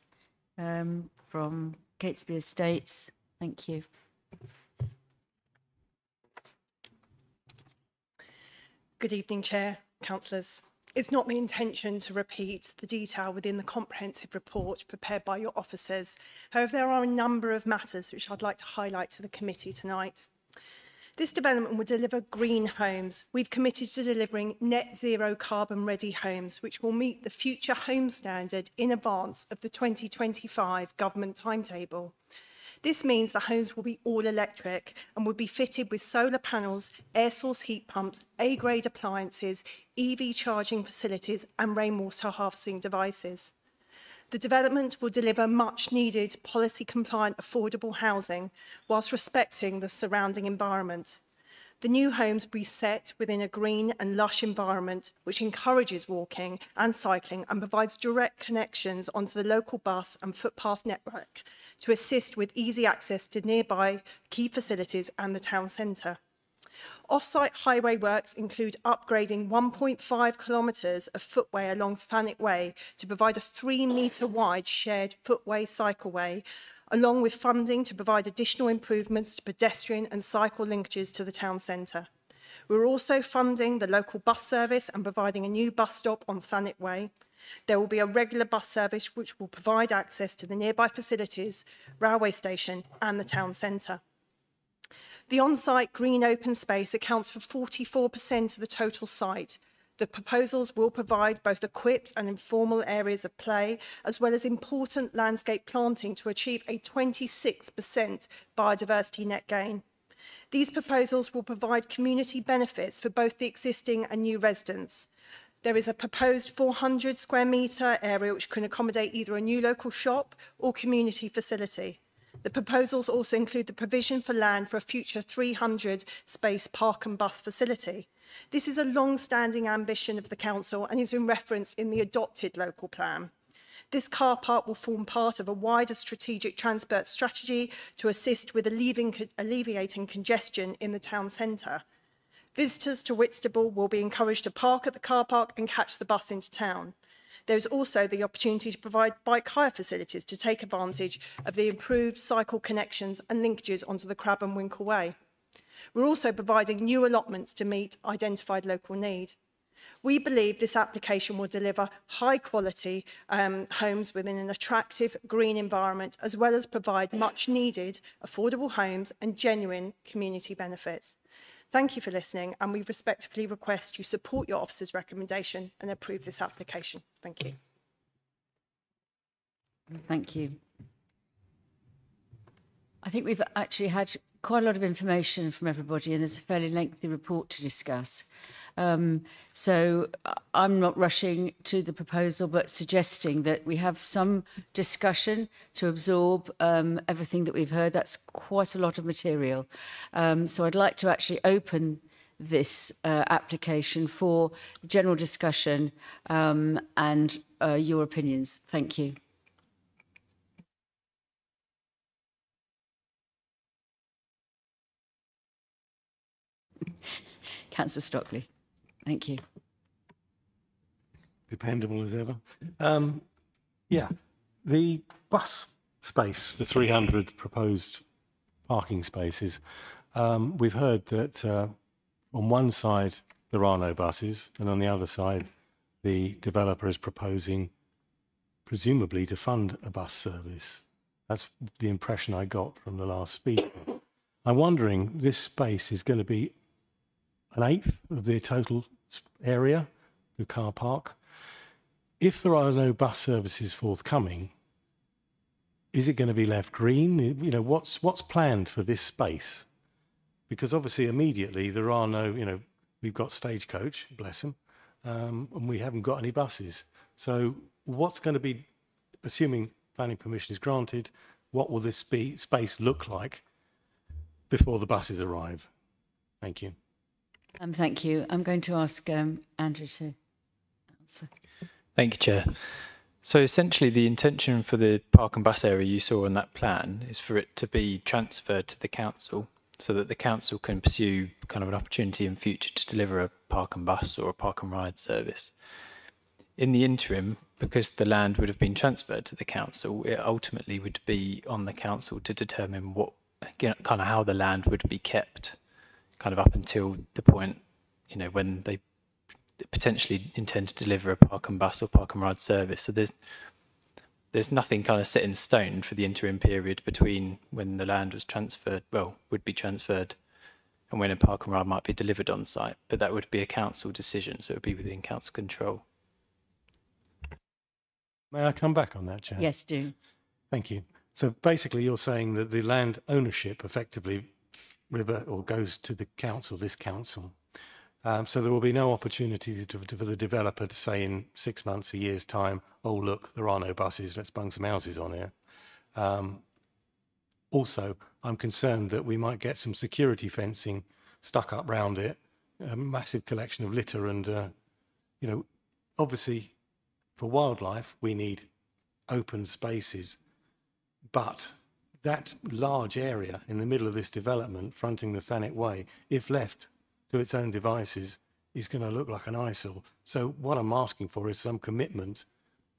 um, from Catesby Estates. Thank you. Good evening, Chair, Councillors. It's not the intention to repeat the detail within the comprehensive report prepared by your officers. However, there are a number of matters which I'd like to highlight to the committee tonight. This development will deliver green homes. We've committed to delivering net zero carbon ready homes, which will meet the future home standard in advance of the 2025 government timetable. This means the homes will be all electric and will be fitted with solar panels, air source heat pumps, A-grade appliances, EV charging facilities and rainwater harvesting devices. The development will deliver much needed policy compliant affordable housing whilst respecting the surrounding environment. The new homes will be set within a green and lush environment which encourages walking and cycling and provides direct connections onto the local bus and footpath network to assist with easy access to nearby key facilities and the town centre. Off-site highway works include upgrading 1.5 kilometres of footway along Thanet Way to provide a three metre wide shared footway cycleway along with funding to provide additional improvements to pedestrian and cycle linkages to the town centre. We're also funding the local bus service and providing a new bus stop on Thanet Way. There will be a regular bus service which will provide access to the nearby facilities, railway station and the town centre. The on-site green open space accounts for 44% of the total site, The proposals will provide both equipped and informal areas of play, as well as important landscape planting to achieve a 26% biodiversity net gain. These proposals will provide community benefits for both the existing and new residents. There is a proposed 400 square metre area which can accommodate either a new local shop or community facility. The proposals also include the provision for land for a future 300 space park and bus facility. This is a long-standing ambition of the council and is in reference in the adopted local plan. This car park will form part of a wider strategic transport strategy to assist with alleviating congestion in the town centre. Visitors to Whitstable will be encouraged to park at the car park and catch the bus into town. There is also the opportunity to provide bike hire facilities to take advantage of the improved cycle connections and linkages onto the Crab and Winkle Way. We're also providing new allotments to meet identified local need. We believe this application will deliver high quality um, homes within an attractive green environment, as well as provide much needed affordable homes and genuine community benefits. Thank you for listening and we respectfully request you support your officer's recommendation and approve this application. Thank you. Thank you. I think we've actually had quite a lot of information from everybody and there's a fairly lengthy report to discuss. Um, so I'm not rushing to the proposal, but suggesting that we have some discussion to absorb um, everything that we've heard. That's quite a lot of material. Um, so I'd like to actually open this uh, application for general discussion um, and uh, your opinions. Thank you. Councillor Stockley. Thank you. Dependable as ever. Um, yeah, the bus space, the 300 proposed parking spaces, um, we've heard that uh, on one side there are no buses, and on the other side, the developer is proposing, presumably, to fund a bus service. That's the impression I got from the last speaker. I'm wondering, this space is going to be an eighth of the total area, the car park. If there are no bus services forthcoming, is it going to be left green? You know, what's what's planned for this space? Because obviously, immediately there are no. You know, we've got stagecoach, bless them, um, and we haven't got any buses. So, what's going to be, assuming planning permission is granted, what will this be, space look like before the buses arrive? Thank you. Um, thank you. I'm going to ask um, Andrew to answer. Thank you, Chair. So essentially the intention for the park and bus area you saw in that plan is for it to be transferred to the council so that the council can pursue kind of an opportunity in future to deliver a park and bus or a park and ride service. In the interim, because the land would have been transferred to the council, it ultimately would be on the council to determine what kind of how the land would be kept kind of up until the point, you know, when they potentially intend to deliver a park and bus or park and ride service. So there's there's nothing kind of set in stone for the interim period between when the land was transferred, well, would be transferred, and when a park and ride might be delivered on site. But that would be a council decision, so it would be within council control. May I come back on that, Chair? Yes, do. Thank you. So basically, you're saying that the land ownership effectively revert or goes to the council, this council. Um, so there will be no opportunity to, to, for the developer to say in six months, a year's time, oh, look, there are no buses, let's bung some houses on here. Um, also, I'm concerned that we might get some security fencing stuck up round it, a massive collection of litter and, uh, you know, obviously for wildlife, we need open spaces, but that large area in the middle of this development fronting the Thanet Way, if left to its own devices, is going to look like an eyesore. So what I'm asking for is some commitment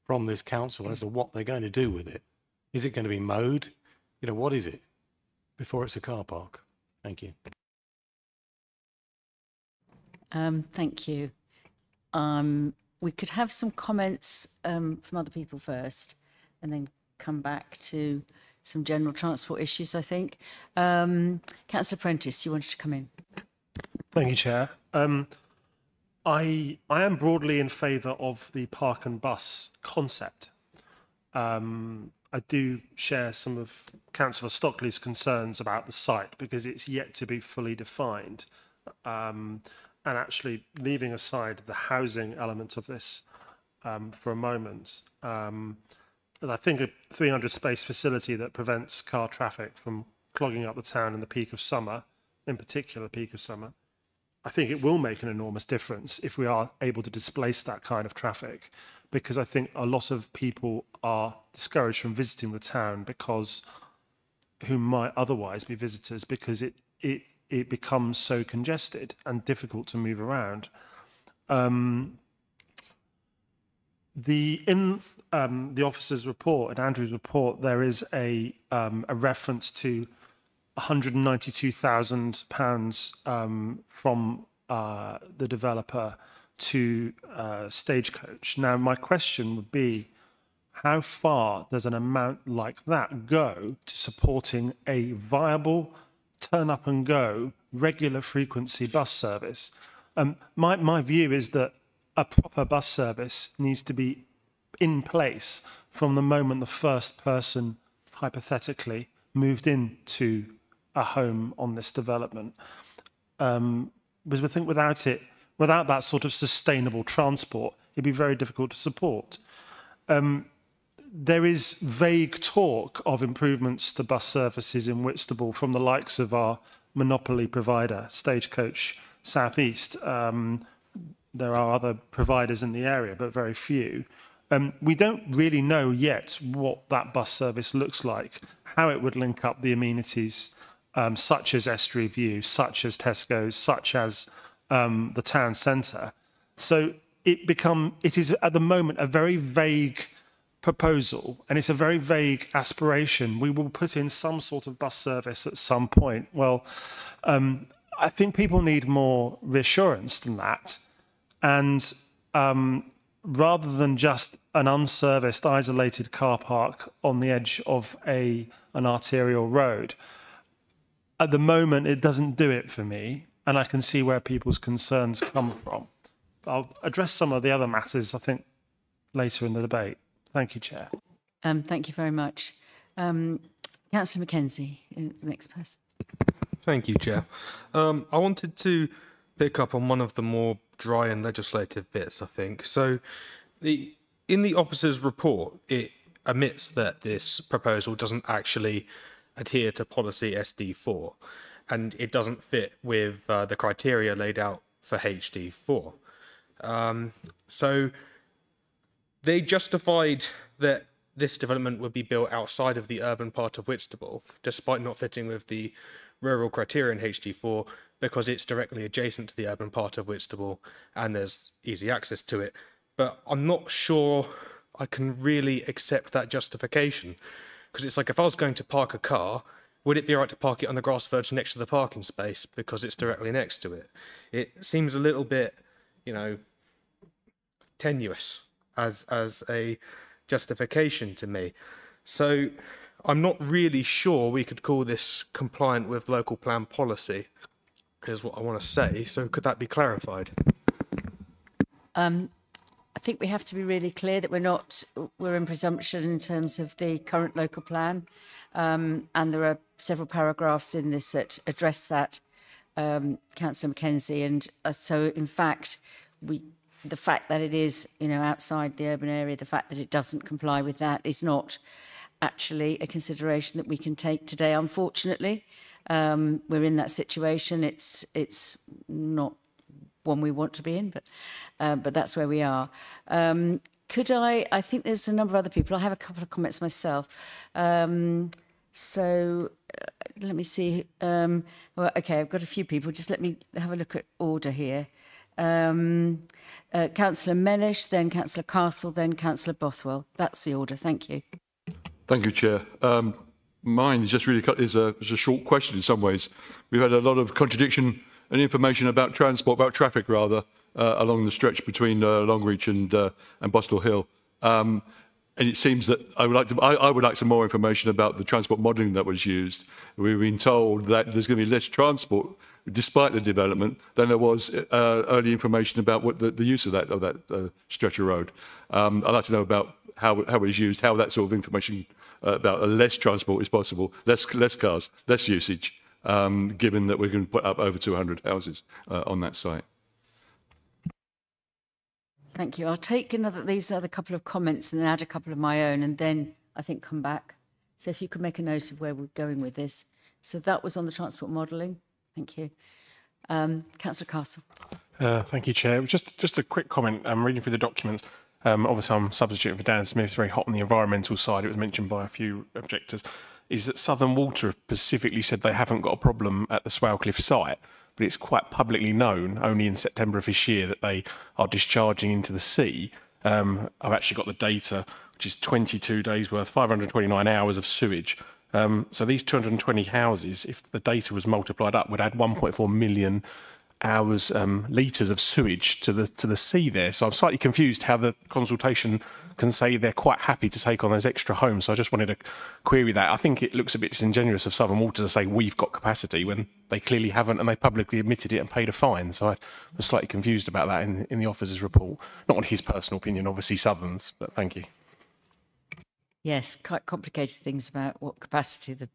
from this council as to what they're going to do with it. Is it going to be mowed? You know, what is it before it's a car park? Thank you. Um, thank you. Um, we could have some comments um, from other people first and then come back to some general transport issues, I think. Um, Councillor Prentice, you wanted to come in. Thank you, Chair. Um, I, I am broadly in favour of the park and bus concept. Um, I do share some of Councillor Stockley's concerns about the site because it's yet to be fully defined. Um, and actually leaving aside the housing element of this um, for a moment, I think a 300 space facility that prevents car traffic from clogging up the town in the peak of summer, in particular peak of summer, I think it will make an enormous difference if we are able to displace that kind of traffic, because I think a lot of people are discouraged from visiting the town because who might otherwise be visitors because it it it becomes so congested and difficult to move around. Um, the in um, the officer's report, and Andrew's report, there is a um, a reference to 192,000 pounds um, from uh, the developer to uh, Stagecoach. Now, my question would be, how far does an amount like that go to supporting a viable turn up and go regular frequency bus service? Um, my, my view is that a proper bus service needs to be in place from the moment the first person, hypothetically, moved into a home on this development. Um, because we think without it, without that sort of sustainable transport, it'd be very difficult to support. Um, there is vague talk of improvements to bus services in Whitstable from the likes of our monopoly provider, Stagecoach Southeast. Um, there are other providers in the area, but very few. Um, we don't really know yet what that bus service looks like, how it would link up the amenities um, such as Estuary View, such as Tesco's, such as um, the town centre. So it become it is at the moment a very vague proposal and it's a very vague aspiration. We will put in some sort of bus service at some point. Well, um, I think people need more reassurance than that. And um, rather than just an unserviced, isolated car park on the edge of a an arterial road, at the moment, it doesn't do it for me, and I can see where people's concerns come from. I'll address some of the other matters, I think, later in the debate. Thank you, Chair. Um, thank you very much. Um, Councillor Mackenzie, uh, next person. Thank you, Chair. Um, I wanted to pick up on one of the more dry and legislative bits, I think. So, the in the officer's report, it admits that this proposal doesn't actually adhere to policy SD4, and it doesn't fit with uh, the criteria laid out for HD4. Um, so they justified that this development would be built outside of the urban part of Whitstable, despite not fitting with the rural criteria in HD4, because it's directly adjacent to the urban part of Whitstable and there's easy access to it. But I'm not sure I can really accept that justification because it's like if I was going to park a car, would it be right to park it on the grass verge next to the parking space because it's directly next to it? It seems a little bit, you know, tenuous as as a justification to me. So I'm not really sure we could call this compliant with local plan policy, is what I want to say. So could that be clarified? Um, I think we have to be really clear that we're not, we're in presumption in terms of the current local plan. Um, and there are several paragraphs in this that address that, um, Councillor McKenzie, And uh, so, in fact, we, the fact that it is, you know, outside the urban area, the fact that it doesn't comply with that is not actually a consideration that we can take today, unfortunately. Um, we're in that situation. It's, it's not one we want to be in, but uh, but that's where we are. Um, could I? I think there's a number of other people. I have a couple of comments myself. Um, so uh, let me see. Um, well, okay, I've got a few people. Just let me have a look at order here. Um, uh, Councillor Mellish, then Councillor Castle, then Councillor Bothwell. That's the order. Thank you. Thank you, Chair. Um, mine is just really is a, is a short question in some ways. We've had a lot of contradiction and information about transport, about traffic rather, uh, along the stretch between uh, Longreach and, uh, and Borstal Hill. Um, and it seems that I would like to, I, I would like some more information about the transport modelling that was used. We've been told that there's going to be less transport despite the development than there was uh, early information about what the, the use of that of that uh, stretch of road. Um, I'd like to know about how how it was used, how that sort of information about less transport is possible, less less cars, less usage, um, given that we're going to put up over 200 houses uh, on that site. Thank you. I'll take another these other couple of comments and then add a couple of my own and then I think come back. So if you could make a note of where we're going with this. So that was on the transport modelling. Thank you. Um, Councillor Castle. Uh, thank you, Chair. Just just a quick comment. I'm reading through the documents. Um, obviously, I'm substituting for Dan Smith. It's Very hot on the environmental side. It was mentioned by a few objectors. Is that Southern Water specifically said they haven't got a problem at the Swalecliffe site, but it's quite publicly known only in September of this year that they are discharging into the sea. Um, I've actually got the data, which is 22 days worth, 529 hours of sewage. Um, so these 220 houses, if the data was multiplied up, would add 1.4 million hours um, litres of sewage to the to the sea there. So I'm slightly confused how the consultation can say they're quite happy to take on those extra homes. So I just wanted to query that. I think it looks a bit disingenuous of Southern Water to say we've got capacity when they clearly haven't and they publicly admitted it and paid a fine. So I was slightly confused about that in, in the officer's report. Not on his personal opinion, obviously Southern's, but thank you. Yes, quite complicated things about what capacity the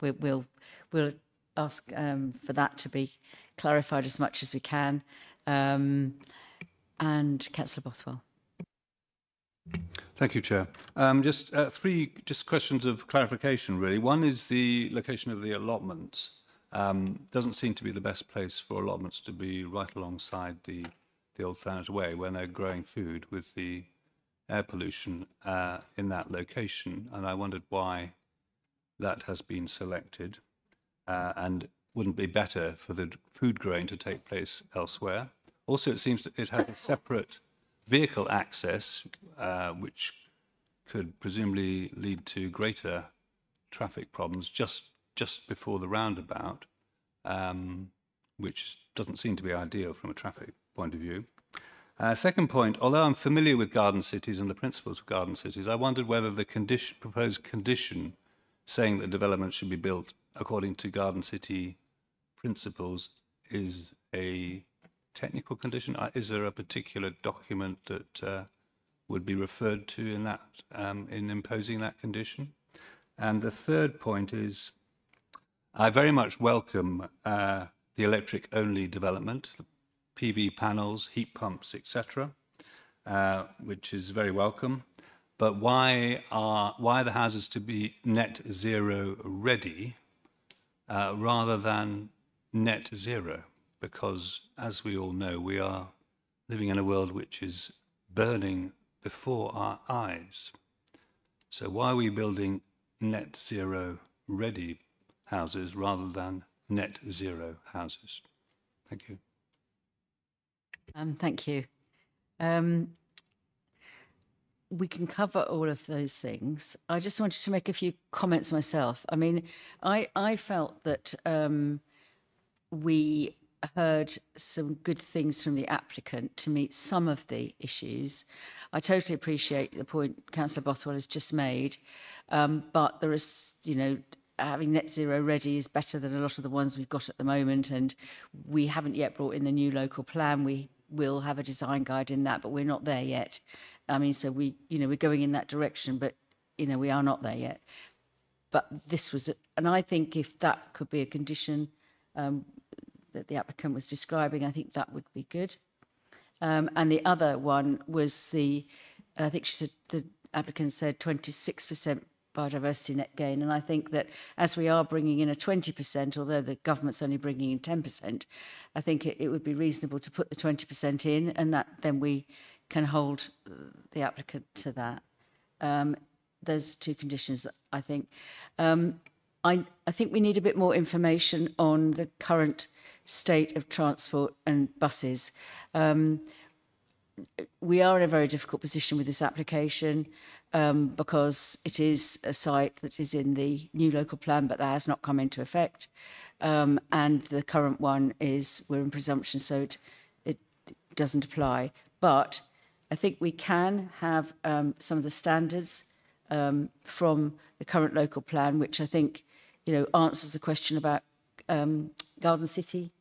we, we'll we'll ask um, for that to be clarified as much as we can. Um, and Councillor Bothwell. Thank you, Chair. Um, just uh, three just questions of clarification, really. One is the location of the allotments. Um, doesn't seem to be the best place for allotments to be right alongside the the old Thanet Way when they're growing food with the air pollution uh, in that location, and I wondered why that has been selected, uh, and wouldn't be better for the food growing to take place elsewhere. Also, it seems that it has a separate vehicle access, uh, which could presumably lead to greater traffic problems just just before the roundabout, um, which doesn't seem to be ideal from a traffic point of view. Uh, second point, although I'm familiar with garden cities and the principles of garden cities, I wondered whether the condition, proposed condition saying that development should be built according to garden city principles is a technical condition. Uh, Is there a particular document that uh, would be referred to in that um, in imposing that condition? And the third point is, I very much welcome uh, the electric-only development, the PV panels, heat pumps, etc., uh, which is very welcome. But why are why are the houses to be net zero ready uh, rather than net zero? Because, as we all know, we are living in a world which is burning before our eyes. So why are we building net zero ready houses rather than net zero houses? Thank you. Um, thank you. Um, we can cover all of those things. I just wanted to make a few comments myself. I mean, I I felt that um, we heard some good things from the applicant to meet some of the issues. I totally appreciate the point Councillor Bothwell has just made, um, but there is, you know, having net zero ready is better than a lot of the ones we've got at the moment, and we haven't yet brought in the new local plan. We will have a design guide in that, but we're not there yet. I mean, so we, you know, we're going in that direction, but you know, we are not there yet. But this was, a, and I think if that could be a condition um, that the applicant was describing, I think that would be good. Um, and the other one was the, I think she said, the applicant said 26% biodiversity net gain. And I think that as we are bringing in a 20%, although the government's only bringing in 10%, I think it, it would be reasonable to put the 20% in and that then we can hold the applicant to that. Um, those two conditions, I think. Um, I, I think we need a bit more information on the current state of transport and buses. Um, we are in a very difficult position with this application um, because it is a site that is in the new local plan, but that has not come into effect. Um, and the current one is, we're in presumption, so it, it doesn't apply. But I think we can have um, some of the standards um, from the current local plan, which I think, you know, answers the question about um, Garden City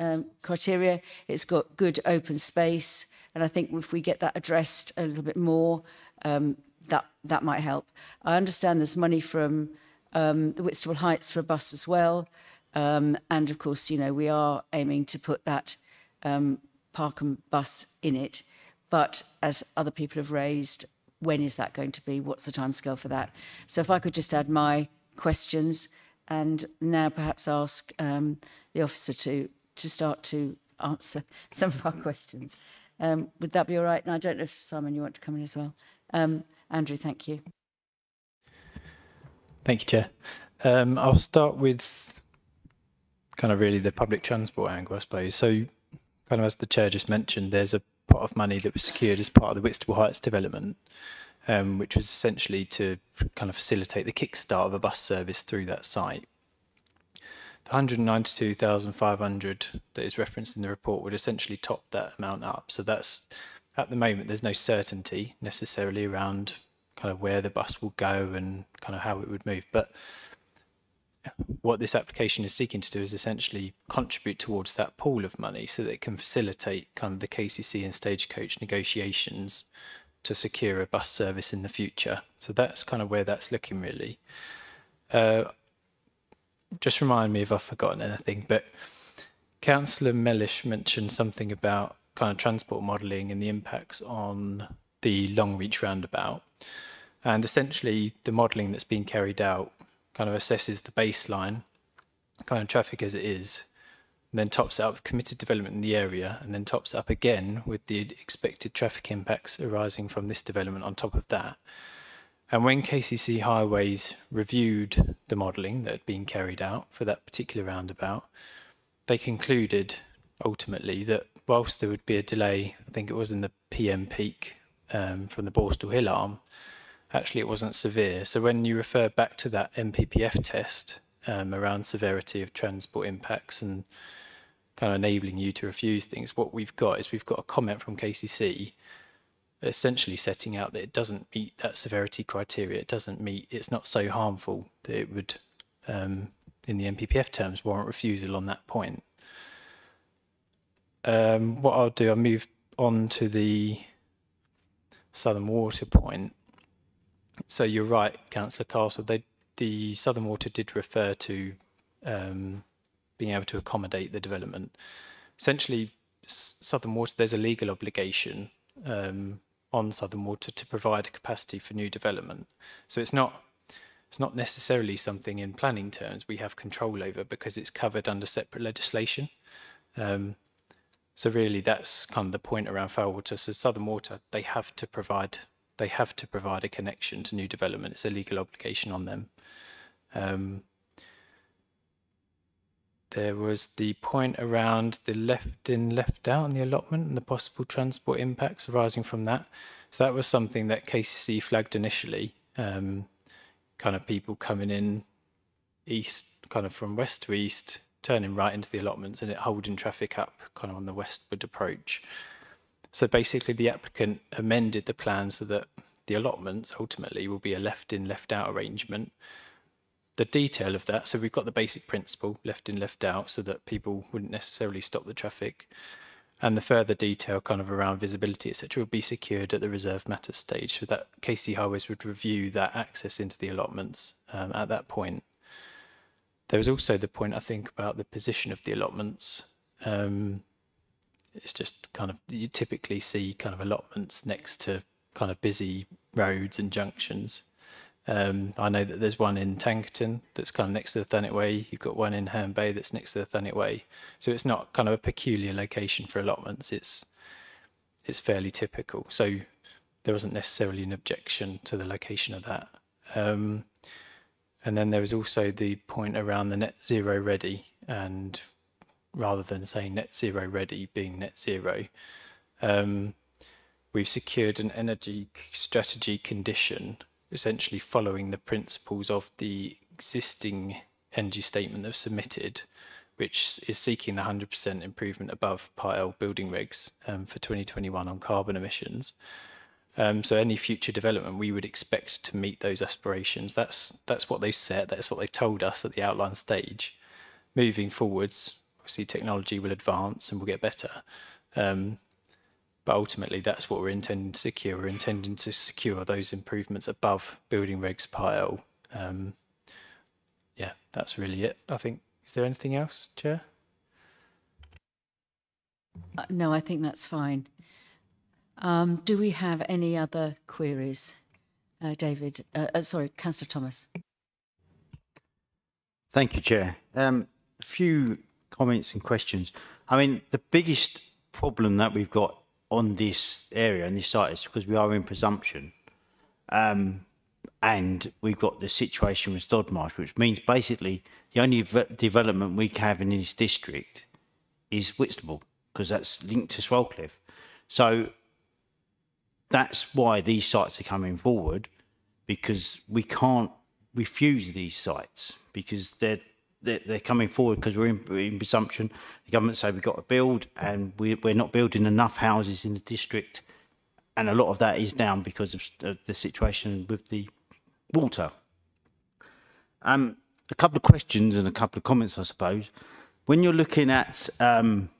um, criteria. It's got good open space, and I think if we get that addressed a little bit more, um, that that might help. I understand there's money from um, the Whitstable Heights for a bus as well, um, and of course, you know, we are aiming to put that um, park and bus in it. But as other people have raised, when is that going to be? What's the timescale for that? So if I could just add my questions and now perhaps ask um, the officer to to start to answer some of our questions. Um, would that be all right? And I don't know if Simon, you want to come in as well. Um, Andrew, thank you. Thank you, Chair. Um, I'll start with kind of really the public transport angle, I suppose. So, kind of as the Chair just mentioned, there's a pot of money that was secured as part of the Whitstable Heights development, um, which was essentially to kind of facilitate the kickstart of a bus service through that site. The 192,500 that is referenced in the report would essentially top that amount up. So that's at the moment there's no certainty necessarily around kind of where the bus will go and kind of how it would move. But what this application is seeking to do is essentially contribute towards that pool of money so that it can facilitate kind of the KCC and stagecoach negotiations to secure a bus service in the future. So that's kind of where that's looking really. Uh, just remind me if I've forgotten anything, but Councillor Mellish mentioned something about kind of transport modelling and the impacts on the long reach roundabout. And essentially, the modelling that's been carried out kind of assesses the baseline kind of traffic as it is, then tops it up with committed development in the area, and then tops it up again with the expected traffic impacts arising from this development on top of that. And when KCC Highways reviewed the modelling that had been carried out for that particular roundabout, they concluded ultimately that whilst there would be a delay, I think it was in the PM peak um, from the Borstal Hill arm, actually it wasn't severe. So when you refer back to that NPPF test um, around severity of transport impacts and kind of enabling you to refuse things, what we've got is we've got a comment from KCC essentially setting out that it doesn't meet that severity criteria. It doesn't meet, it's not so harmful that it would, um, in the NPPF terms, warrant refusal on that point. Um, what I'll do, I'll move on to the Southern Water point. So you're right, Councillor Castle, they, the Southern Water did refer to um, being able to accommodate the development. Essentially, Southern Water, there's a legal obligation um, on Southern Water to provide capacity for new development. So it's not it's not necessarily something in planning terms we have control over because it's covered under separate legislation. Um, so really, that's kind of the point around foul water. So Southern Water, they have to provide they have to provide a connection to new development. It's a legal obligation on them. Um, there was the point around the left in, left out in the allotment and the possible transport impacts arising from that. So that was something that KCC flagged initially, um, kind of people coming in east, kind of from west to east, turning right into the allotments and it holding traffic up kind of on the westward approach. So basically the applicant amended the plan so that the allotments ultimately will be a left in, left out arrangement the detail of that. So we've got the basic principle left in, left out, so that people wouldn't necessarily stop the traffic. And the further detail, kind of around visibility, etc., would be secured at the reserve matter stage. So that KCC Highways would review that access into the allotments um, at that point. There was also the point, I think, about the position of the allotments. Um, it's just kind of, you typically see kind of allotments next to kind of busy roads and junctions. Um, I know that there's one in Tankerton that's kind of next to the Thanet Way. You've got one in Herne Bay that's next to the Thanet Way. So it's not kind of a peculiar location for allotments. It's it's fairly typical. So there wasn't necessarily an objection to the location of that. Um, and then there was also the point around the net zero ready, and rather than saying net zero ready being net zero, um, we've secured an energy strategy condition essentially following the principles of the existing energy statement that was submitted, which is seeking the 100% improvement above Part L building regs um, for 2021 on carbon emissions. Um, so any future development, we would expect to meet those aspirations. That's that's what they've set. That's what they've told us at the outline stage. Moving forwards, obviously technology will advance and will get better. Um, but ultimately that's what we're intending to secure. We're intending to secure those improvements above building regs pile. Um, yeah, that's really it. I think. Is there anything else, Chair? Uh, no, I think that's fine. Um, do we have any other queries, uh, David? Uh, uh, sorry, Councillor Thomas. Thank you, Chair. Um, a few comments and questions. I mean, the biggest problem that we've got on this area and this site is because we are in presumption. Um, and we've got the situation with Stodmarsh, which means basically the only development we have in this district is Whitstable, because that's linked to Swalecliffe. So that's why these sites are coming forward, because we can't refuse these sites because they're they're, they're coming forward because we're in, in presumption. The government say we've got to build, and we, we're not building enough houses in the district, and a lot of that is down because of, of the situation with the water. Um, a couple of questions and a couple of comments, I suppose. When you're looking at um,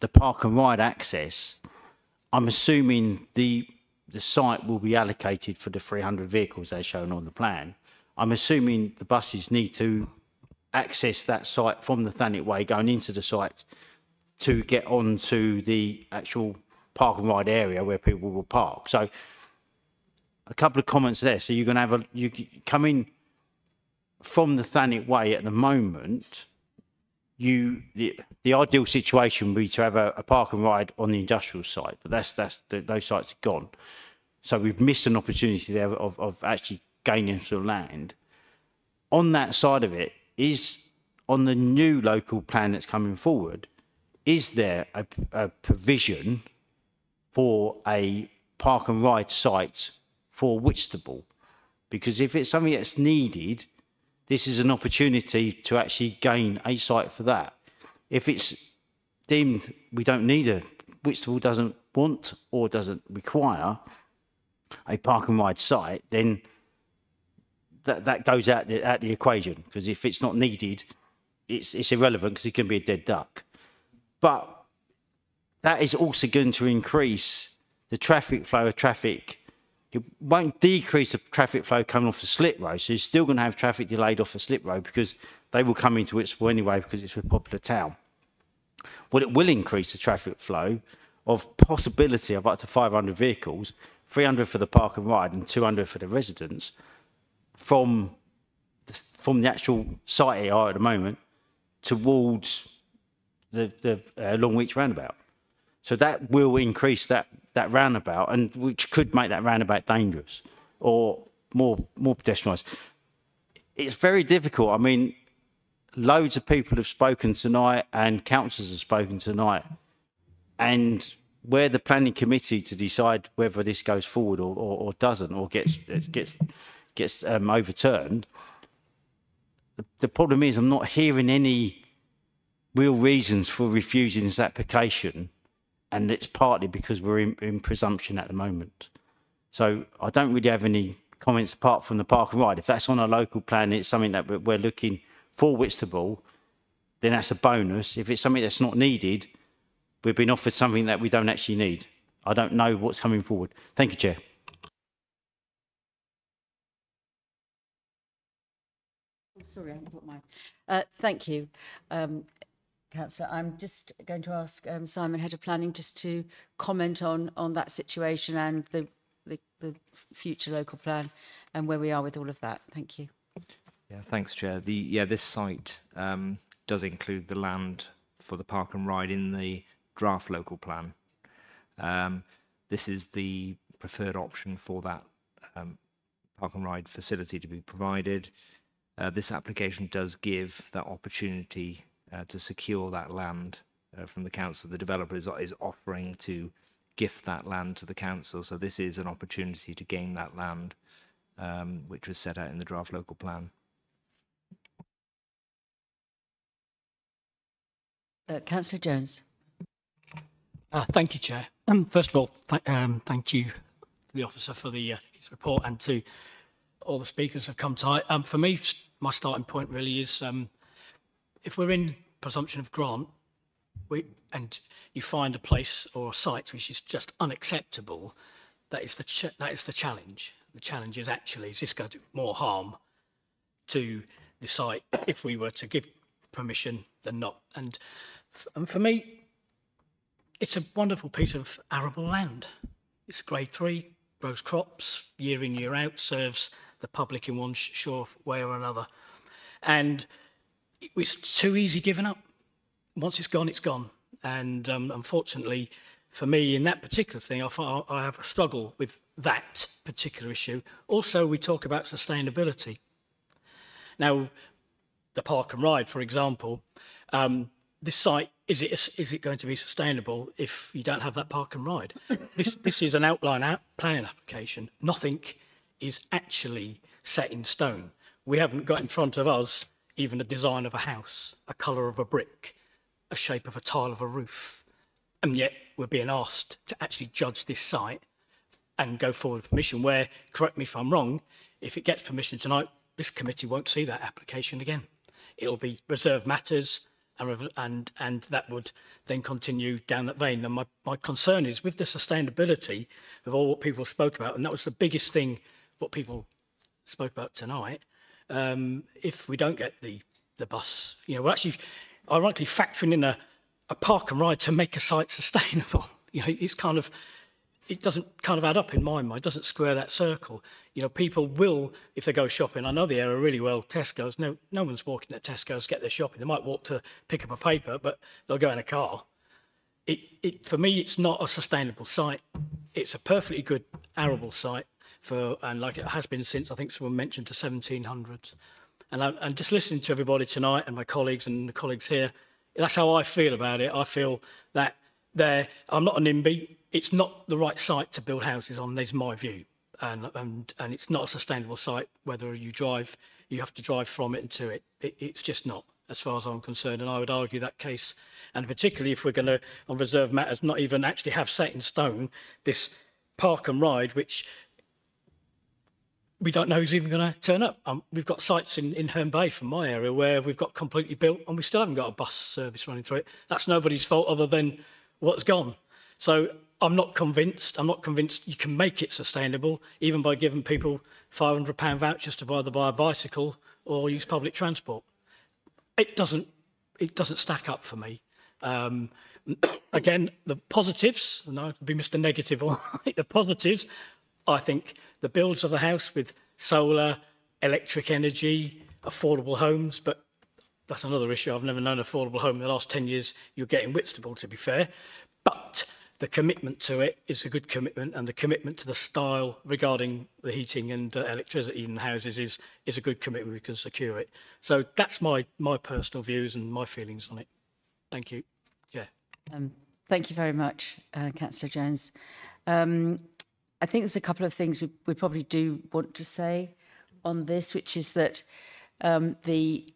the park and ride access, I'm assuming the the site will be allocated for the 300 vehicles as shown on the plan. I'm assuming the buses need to access that site from the Thanet Way going into the site to get onto the actual park and ride area where people will park. So a couple of comments there. So you're going to have a, you come in from the Thanet Way at the moment, you the, the ideal situation would be to have a, a, park and ride on the industrial site, but that's that's the, those sites are gone. So we've missed an opportunity there of, of actually gaining some land. On that side of it, is on the new local plan that's coming forward, is there a, a provision for a park and ride site for Whitstable? Because if it's something that's needed, this is an opportunity to actually gain a site for that. If it's deemed we don't need a, Whitstable doesn't want or doesn't require a park and ride site, then that, that goes out the, out the equation because if it's not needed, it's, it's irrelevant because it can be a dead duck. But that is also going to increase the traffic flow of traffic. It won't decrease the traffic flow coming off the slip road. So you're still going to have traffic delayed off the slip road because they will come into Whitstable anyway because it's a popular town. What it will increase the traffic flow of possibility of up to 500 vehicles, 300 for the park and ride and 200 for the residents, from the, from the actual site here at the moment towards the, the uh, Longreach roundabout. So that will increase that, that roundabout, and which could make that roundabout dangerous or more more pedestrianised. It's very difficult. I mean, loads of people have spoken tonight, and councillors have spoken tonight, and where the planning committee to decide whether this goes forward or, or, or doesn't, or gets gets gets um, overturned. The, problem is I'm not hearing any real reasons for refusing this application, and it's partly because we're in, in presumption at the moment. So I don't really have any comments apart from the park and ride. If that's on a local plan, it's something that we're looking for Whitstable, then that's a bonus. If it's something that's not needed, we've been offered something that we don't actually need. I don't know what's coming forward. Thank you, Chair. Sorry, I haven't put mine. Uh, thank you, um, Councillor. I'm just going to ask um, Simon, Head of Planning, just to comment on on that situation and the, the, the future local plan and where we are with all of that. Thank you. Yeah, thanks, Chair. The yeah, this site um, does include the land for the park and ride in the draft local plan. Um, this is the preferred option for that um, park and ride facility to be provided. Uh, this application does give that opportunity uh, to secure that land uh, from the council. The developer is, is offering to gift that land to the council. So this is an opportunity to gain that land, um, which was set out in the draft local plan. Uh, Councillor Jones. Uh, thank you, Chair. Um, first of all, th um, thank you, the officer, for the uh, his report, and to all the speakers who have come tonight. Um, for me, my starting point really is um, if we're in presumption of grant we, and you find a place or a site which is just unacceptable, that is the that is the challenge. The challenge is actually is this going to do more harm to the site if we were to give permission than not. And, and for me, it's a wonderful piece of arable land. It's grade three, grows crops year in, year out, serves the public in one sure way or another. And it was too easy giving up. once it's gone, it's gone. And um, unfortunately, for me, in that particular thing, I, I have a struggle with that particular issue. Also, we talk about sustainability. Now, the park and ride, for example, um, this site is it is it going to be sustainable if you don't have that park and ride? this this is an outline out planning application. Nothing is actually set in stone. We haven't got in front of us even a design of a house, a colour of a brick, a shape of a tile of a roof, and yet we're being asked to actually judge this site and go forward with permission. Where, correct me if I'm wrong, if it gets permission tonight, this committee won't see that application again. It'll be reserved matters and, and, and that would then continue down that vein. And my, my concern is with the sustainability of all what people spoke about, and that was the biggest thing what people spoke about tonight, um, if we don't get the, the bus, you know, we're actually, ironically, factoring in a, a park and ride to make a site sustainable. You know, it's kind of, it doesn't kind of add up in my mind. It doesn't square that circle. You know, people will, if they go shopping, I know the area really well, Tesco's. No, no one's walking at Tesco's to get their shopping. They might walk to pick up a paper, but they'll go in a car. It, it, for me, it's not a sustainable site. It's a perfectly good arable site for, and like it has been since I think someone mentioned the 1700s. And, I, and just listening to everybody tonight and my colleagues and the colleagues here, that's how I feel about it. I feel that there, I'm not a NIMBY it's not the right site to build houses on, there's my view. And, and, and it's not a sustainable site, whether you drive, you have to drive from it and to it. it. It's just not, as far as I'm concerned. And I would argue that case, and particularly if we're going to, on reserve matters, not even actually have set in stone this park and ride, which we don't know who's even going to turn up. Um, we've got sites in, in Herne Bay from my area where we've got completely built and we still haven't got a bus service running through it. That's nobody's fault other than what's gone. So I'm not convinced. I'm not convinced you can make it sustainable, even by giving people £500 vouchers to either buy a bicycle or use public transport. It doesn't, it doesn't stack up for me. Um, again, the positives, and I'll be Mr. Negative, the positives, I think the builds of the house with solar, electric energy, affordable homes, but that's another issue. I've never known affordable home in the last 10 years. You're getting Whitstable, to be fair. But the commitment to it is a good commitment and the commitment to the style regarding the heating and uh, electricity in the houses is is a good commitment we can secure it so that's my my personal views and my feelings on it thank you yeah um, thank you very much uh, councillor jones um, i think there's a couple of things we, we probably do want to say on this which is that um, the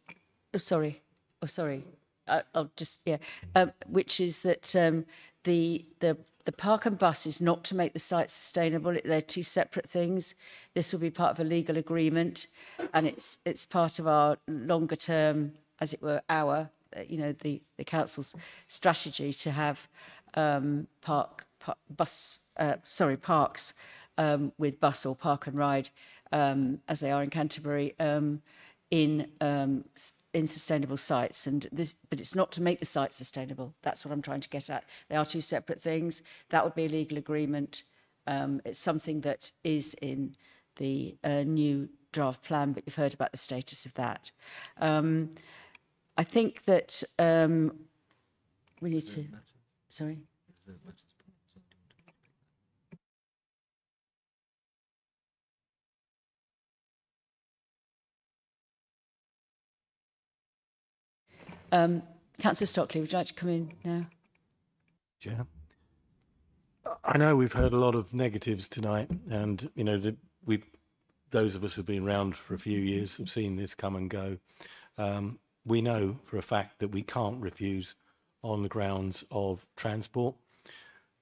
oh, sorry oh sorry I, I'll just yeah um, which is that um, the the the park and bus is not to make the site sustainable. They're two separate things. This will be part of a legal agreement, and it's it's part of our longer term, as it were, our uh, you know the the council's strategy to have um, park, park bus uh, sorry parks um, with bus or park and ride um, as they are in Canterbury um, in um, in sustainable sites. And this but it's not to make the site sustainable. That's what i'm trying to get at. They are two separate things. That would be a legal agreement. Um, it's something that is in the uh, new draft plan but you've heard about the status of that. Um, i think that um, we need to sorry Um, Councillor Stockley, would you like to come in now? Yeah. I know we've heard a lot of negatives tonight, and you know, the, we, those of us who've been around for a few years have seen this come and go. Um, we know for a fact that we can't refuse on the grounds of transport,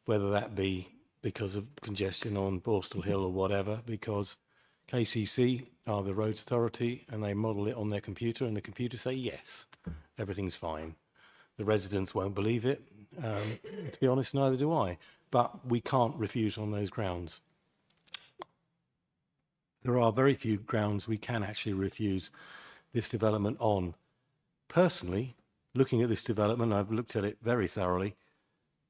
whether that be because of congestion on Borstal Hill or whatever, because KCC are the roads authority and they model it on their computer and the computer say yes everything's fine. The residents won't believe it. Um, to be honest, neither do I. But we can't refuse on those grounds. There are very few grounds we can actually refuse this development on. Personally, looking at this development, I've looked at it very thoroughly.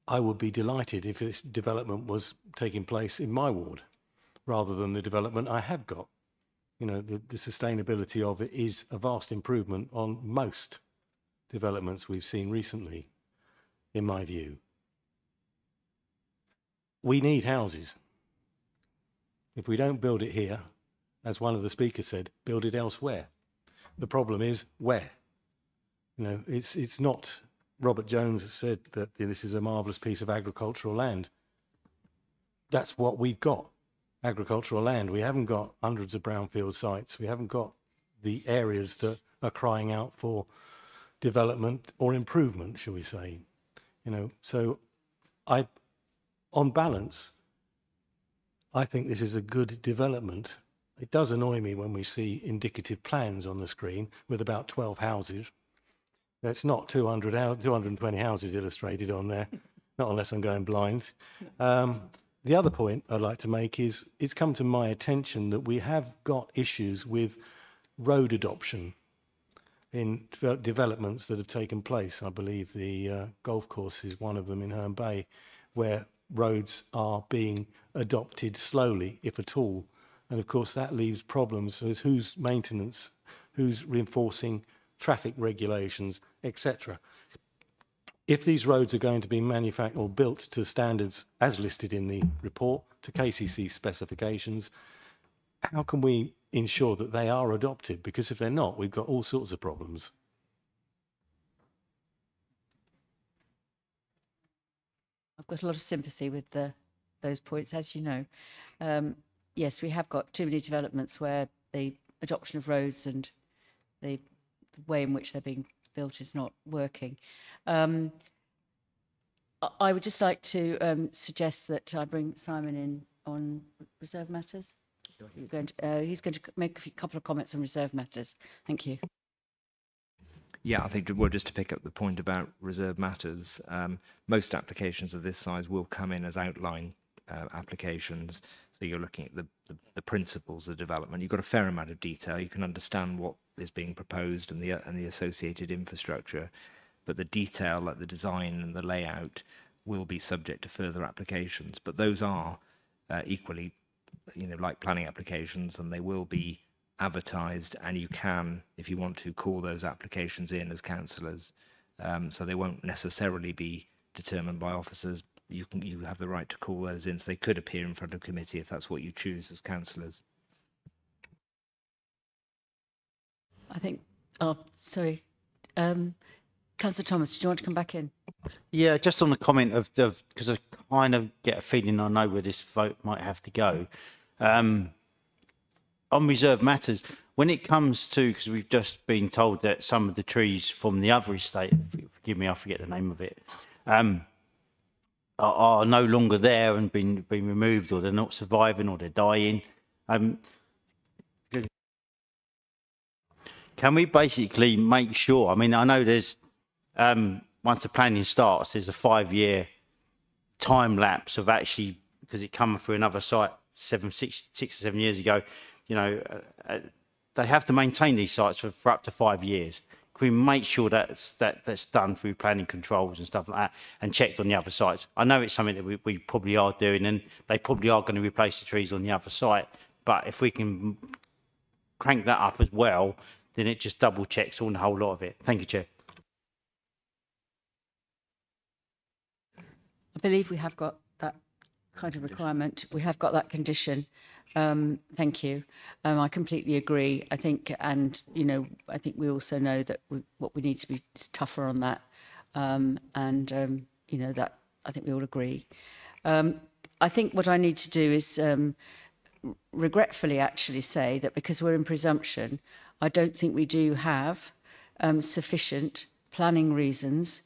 I would be delighted if this development was taking place in my ward rather than the development I have got. You know, the, the sustainability of it is a vast improvement on most developments we've seen recently, in my view. We need houses. If we don't build it here, as one of the speakers said, build it elsewhere. The problem is where? You know, it's, it's not, Robert Jones said that this is a marvellous piece of agricultural land. That's what we've got, agricultural land. We haven't got hundreds of brownfield sites. We haven't got the areas that are crying out for development or improvement, shall we say. You know, so I, on balance, I think this is a good development. It does annoy me when we see indicative plans on the screen with about 12 houses. That's not 200, 220 houses illustrated on there, not unless I'm going blind. Um, the other point I'd like to make is it's come to my attention that we have got issues with road adoption in developments that have taken place. I believe the uh, golf course is one of them in Herne Bay, where roads are being adopted slowly, if at all. And of course, that leaves problems with whose maintenance, who's reinforcing traffic regulations, etc. If these roads are going to be manufactured or built to standards as listed in the report, to KCC specifications, how can we ensure that they are adopted? Because if they're not, we've got all sorts of problems. I've got a lot of sympathy with the, those points, as you know. Um, yes, we have got too many developments where the adoption of roads and the way in which they're being built is not working. Um, I would just like to um, suggest that I bring Simon in on reserve matters. Going to, uh, he's going to make a couple of comments on reserve matters. Thank you. Yeah, I think well, just to pick up the point about reserve matters, um, most applications of this size will come in as outline uh, applications. So you're looking at the, the, the, principles of development. You've got a fair amount of detail. You can understand what is being proposed and the and the associated infrastructure, but the detail, like the design and the layout, will be subject to further applications. But those are uh, equally, you know, like planning applications, and they will be advertised, and you can, if you want to, call those applications in as councillors. Um, so they won't necessarily be determined by officers. You can you have the right to call those in, so they could appear in front of committee if that's what you choose as councillors. I think. Oh, sorry. Um, Councillor Thomas, do you want to come back in? Yeah, just on the comment of because I kind of get a feeling I know where this vote might have to go. Um, on reserve matters, when it comes to, because we've just been told that some of the trees from the other estate, forgive me, I forget the name of it, um, are, are, no longer there and been been removed, or they're not surviving, or they're dying. Um, can we basically make sure? I mean, I know there's um, once the planning starts, there's a five-year time lapse of actually because it come through another site seven, six, six or seven years ago you know, uh, uh, they have to maintain these sites for, for up to five years. We make sure that's, that, that's done through planning controls and stuff like that and checked on the other sites? I know it's something that we, we probably are doing and they probably are going to replace the trees on the other site. But if we can crank that up as well, then it just double checks on the whole lot of it. Thank you, Chair. I believe we have got that kind of requirement. We have got that condition. Um, thank you. Um, I completely agree. I think, and you know, I think we also know that we, what we need to be is tougher on that, um, and um, you know that I think we all agree. Um, I think what I need to do is um, regretfully actually say that because we're in presumption, I don't think we do have um, sufficient planning reasons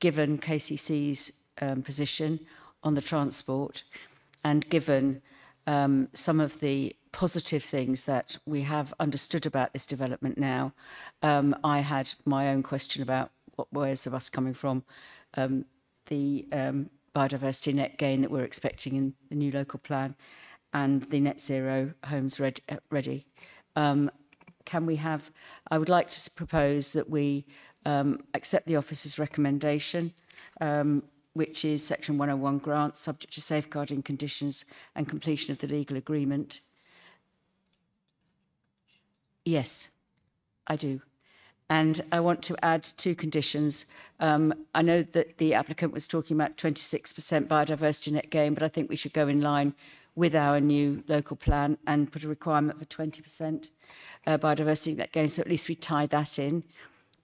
given KCC's um, position on the transport and given um, some of the positive things that we have understood about this development now. Um, I had my own question about what where's of us coming from, um, the um, biodiversity net gain that we're expecting in the new local plan, and the net zero homes ready. ready. Um, can we have? I would like to propose that we um, accept the officer's recommendation. Um, which is Section 101 grant, subject to safeguarding conditions and completion of the legal agreement. Yes, I do. And I want to add two conditions. Um, I know that the applicant was talking about 26% biodiversity net gain, but I think we should go in line with our new local plan and put a requirement for 20% uh, biodiversity net gain, so at least we tie that in.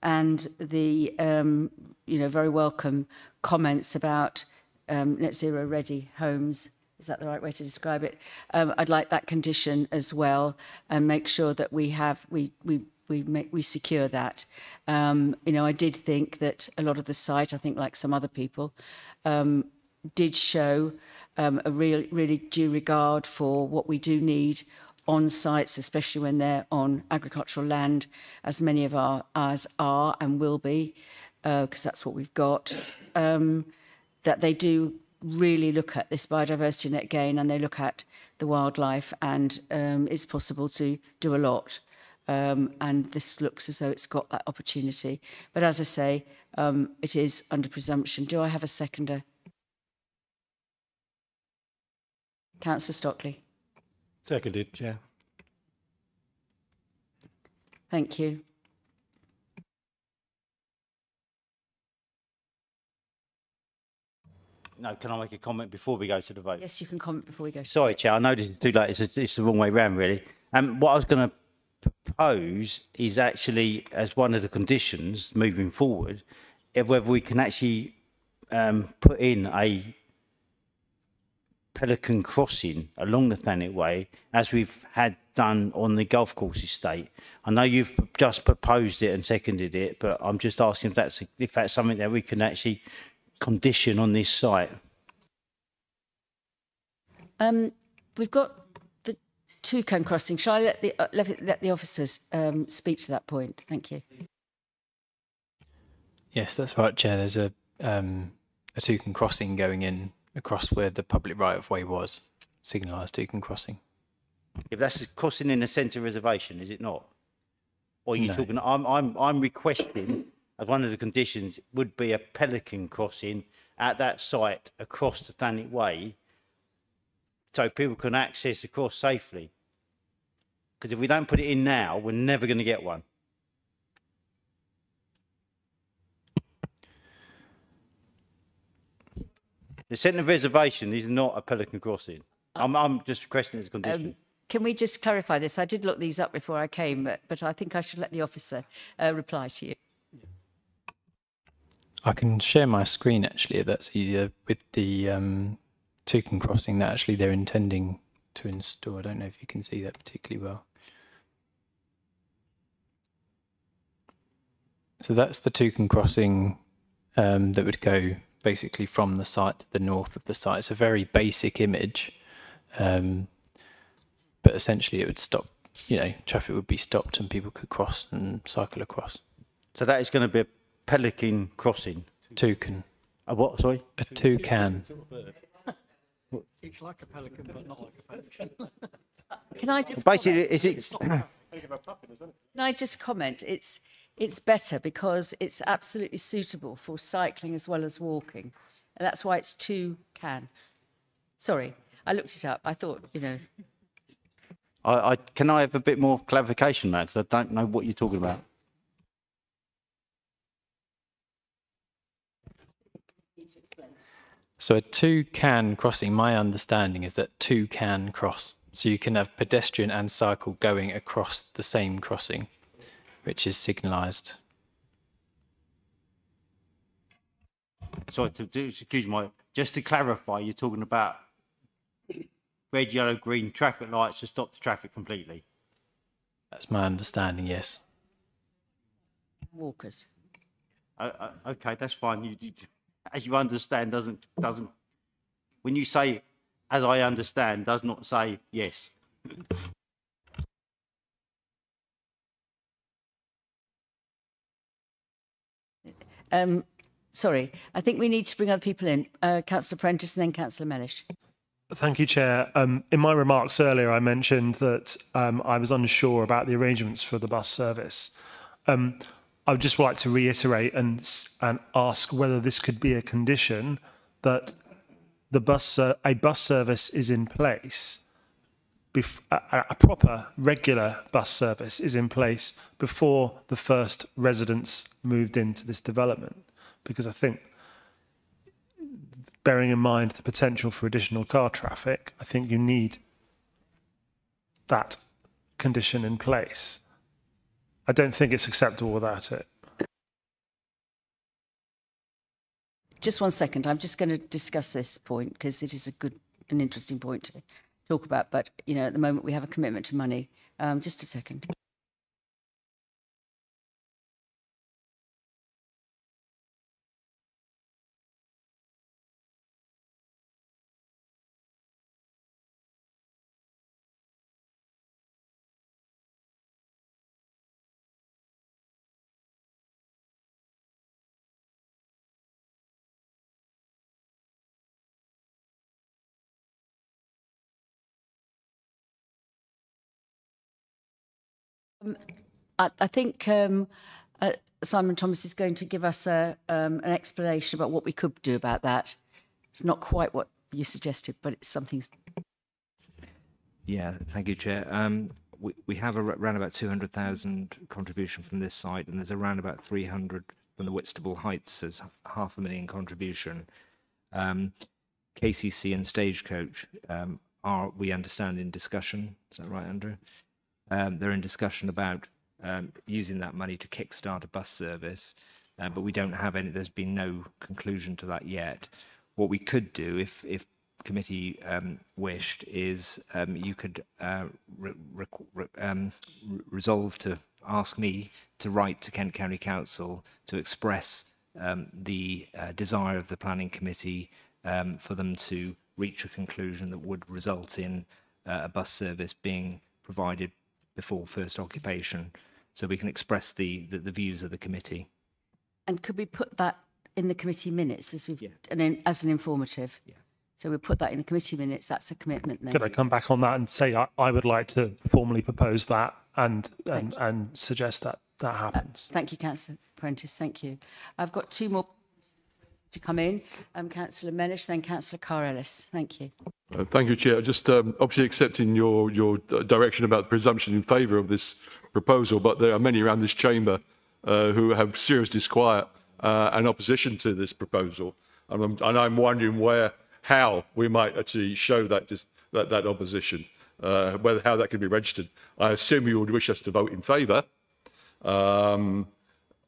And the, um, you know, very welcome comments about um, net zero ready homes. Is that the right way to describe it? Um, I'd like that condition as well and make sure that we have, we, we we make we secure that. Um, you know, I did think that a lot of the site, I think like some other people, um, did show um, a real, really due regard for what we do need on sites, especially when they're on agricultural land, as many of our ours are and will be, because uh, that's what we've got. Um, that they do really look at this biodiversity net gain and they look at the wildlife and um, it's possible to do a lot um, and this looks as though it's got that opportunity. But as I say, um, it is under presumption. Do I have a seconder? Councillor Stockley. Seconded, Chair. Thank you. No, can I make a comment before we go to the vote? Yes, you can comment before we go. Sorry, Chair, I know this is too late. It's, a, it's the wrong way round, really. Um, what I was going to propose is actually as one of the conditions moving forward, whether we can actually um, put in a pelican crossing along the Thanet Way, as we've had done on the golf course estate. I know you've just proposed it and seconded it, but I'm just asking if that's if that's something that we can actually condition on this site. Um, we've got the Toucan crossing. Shall I let the, uh, let, let the officers um, speak to that point? Thank you. Yes, that's right, Chair. There's a um, a Toucan crossing going in across where the public right of way was, signalised Toucan crossing. If that's crossing in a centre reservation, is it not? Or are you No. talking? I'm I'm I'm requesting as one of the conditions would be a pelican crossing at that site across the Thanet Way, so people can access across safely. Because if we don't put it in now, we're never going to get one. The centre reservation is not a pelican crossing. I'm, I'm just requesting it as a condition. Um, can we just clarify this? I did look these up before I came, but, but I think I should let the officer uh, reply to you. I can share my screen actually, if that's easier, with the um, Toucan crossing that actually they're intending to install. I don't know if you can see that particularly well. So that's the Toucan crossing um, that would go basically from the site to the north of the site. It's a very basic image, um, but essentially it would stop, you know, traffic would be stopped and people could cross and cycle across. So that is going to be a pelican crossing. Toucan. A what? Sorry. A toucan. It's like a pelican, but not like a pelican. Can I just Basically, comment? is it? Can I just comment? It's it's better because it's absolutely suitable for cycling as well as walking. And that's why it's two can. Sorry, I looked it up. I thought, you know, I, I can I have a bit more clarification on that because I don't know what you're talking about. So a two can crossing, my understanding is that two can cross. So you can have pedestrian and cycle going across the same crossing, which is signalised. Sorry to do. Excuse my. Just to clarify, you're talking about red, yellow, green traffic lights to stop the traffic completely. That's my understanding, yes. walkers. Uh, uh, okay, that's fine. You, you, as you understand, doesn't doesn't. When you say, as I understand, does not say yes. Um, sorry, I think we need to bring other people in. Uh, Councillor Prentice and then Councillor Mellish. Thank you, Chair. Um, in my remarks earlier, I mentioned that um, I was unsure about the arrangements for the bus service. Um, I would just like to reiterate and, and ask whether this could be a condition that the bus a bus service is in place a, proper regular bus service is in place before the first residents moved into this development. Because I think, bearing in mind the potential for additional car traffic, I think you need that condition in place. I don't think it's acceptable without it. Just one second. I'm just going to discuss this point because it is a good and interesting point talk about. But, you know, at the moment we have a commitment to money. Um, just a second. I, I think um, uh, Simon Thomas is going to give us a, um, an explanation about what we could do about that. It's not quite what you suggested, but it's something. Yeah, thank you, Chair. Um, we, we have around about 200,000 contribution from this site, and there's around about 300 from the Whitstable Heights as half a million contribution. Um, KCC and Stagecoach um, are, we understand, in discussion. Is that right, Andrew? Um, they're in discussion about um, using that money to kickstart a bus service, uh, but we don't have any. There's been no conclusion to that yet. What we could do, if if committee um, wished, is um, you could uh, re re um, resolve to ask me to write to Kent County Council to express um, the uh, desire of the planning committee for them to reach a conclusion that would result in uh, a bus service being provided before first occupation, so we can express the, the, the views of the committee. And could we put that in the committee minutes as we've yeah. and in, as an informative? Yeah. So we'll put that in the committee minutes. That's a commitment then. Could I come back on that and say I, I would like to formally propose that and and, and suggest that that happens. Uh, thank you, Councillor Prentice. Thank you. I've got two more to come in. Um, Councillor Mellish, then Councillor Carr Ellis. Thank you. Uh, thank you, Chair. Just um, obviously accepting your, your uh, direction about the presumption in favour of this proposal, but there are many around this chamber uh, who have serious disquiet uh, and opposition to this proposal. And I'm, and I'm wondering where, how we might actually show that, that, that opposition, uh, whether how that can be registered. I assume you would wish us to vote in favour, um,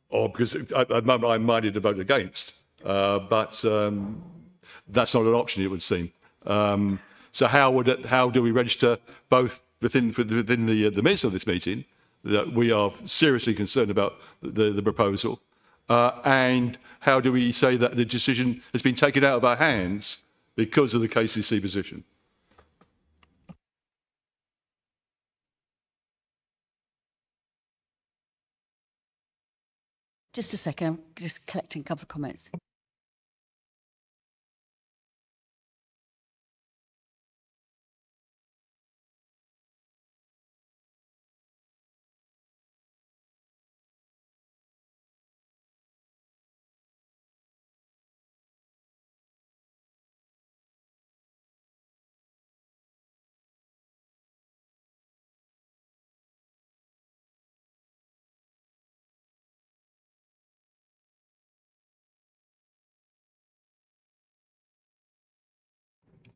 or because at the moment I'm minded to vote against. Uh, but um, that's not an option, it would seem. Um, so how would it, how do we register both within within the the midst of this meeting that we are seriously concerned about the the proposal, uh, and how do we say that the decision has been taken out of our hands because of the KCC position? Just a second, I'm just collecting a couple of comments.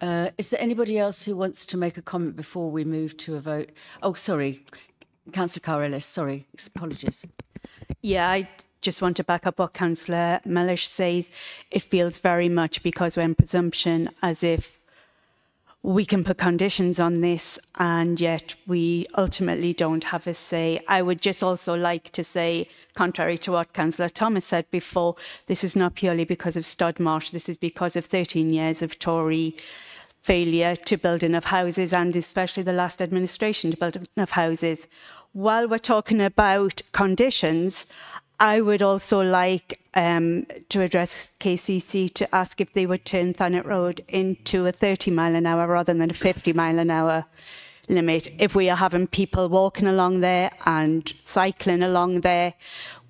Uh, is there anybody else who wants to make a comment before we move to a vote? Oh, sorry, Councillor Carr Ellis, sorry, apologies. Yeah, I just want to back up what Councillor Mellish says. It feels very much because we're in presumption as if we can put conditions on this and yet we ultimately don't have a say. I would just also like to say, contrary to what Councillor Thomas said before, this is not purely because of Stodmarsh, this is because of 13 years of Tory failure to build enough houses and especially the last administration to build enough houses. While we're talking about conditions, I would also like um, to address KCC to ask if they would turn Thanet Road into a 30 mile an hour rather than a 50 mile an hour limit. If we are having people walking along there and cycling along there,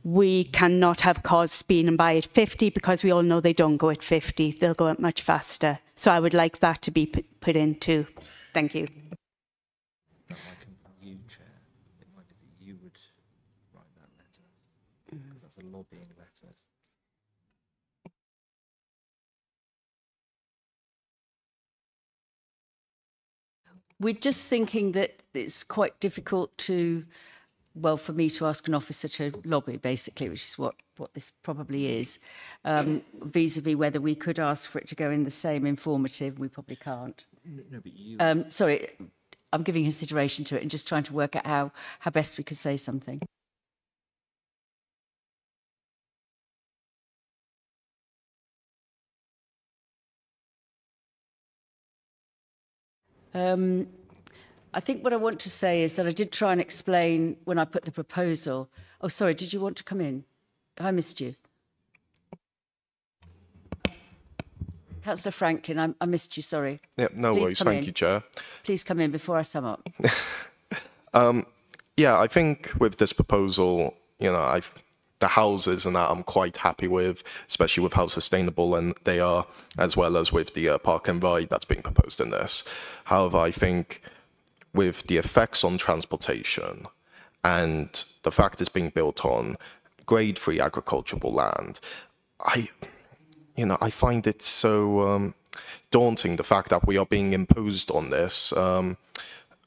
we cannot have cars speeding by at 50 because we all know they don't go at 50. They'll go at much faster. So I would like that to be put, in too. Thank you, Chair. It might be that you would write that letter, because that's a lobbying letter. We're just thinking that it's quite difficult to, well, for me to ask an officer to lobby, basically, which is what, what this probably is, um, vis-a-vis whether we could ask for it to go in the same informative, we probably can't. No, but you. Um, sorry, I'm giving consideration to it and just trying to work out how, how best we could say something. Um, I think what I want to say is that I did try and explain when I put the proposal. Oh, sorry, did you want to come in? I missed you. Councillor Franklin, I, I missed you, sorry. Yeah, no Please worries. Thank in. you, Chair. Please come in before I sum up. Um, yeah, I think with this proposal, you know, I've the houses and that I'm quite happy with, especially with how sustainable and they are, as well as with the uh, park and ride that's being proposed in this. However, I think with the effects on transportation and the fact it's being built on grade three agricultural land, I, you know, I find it so um, daunting the fact that we are being imposed on this. Um,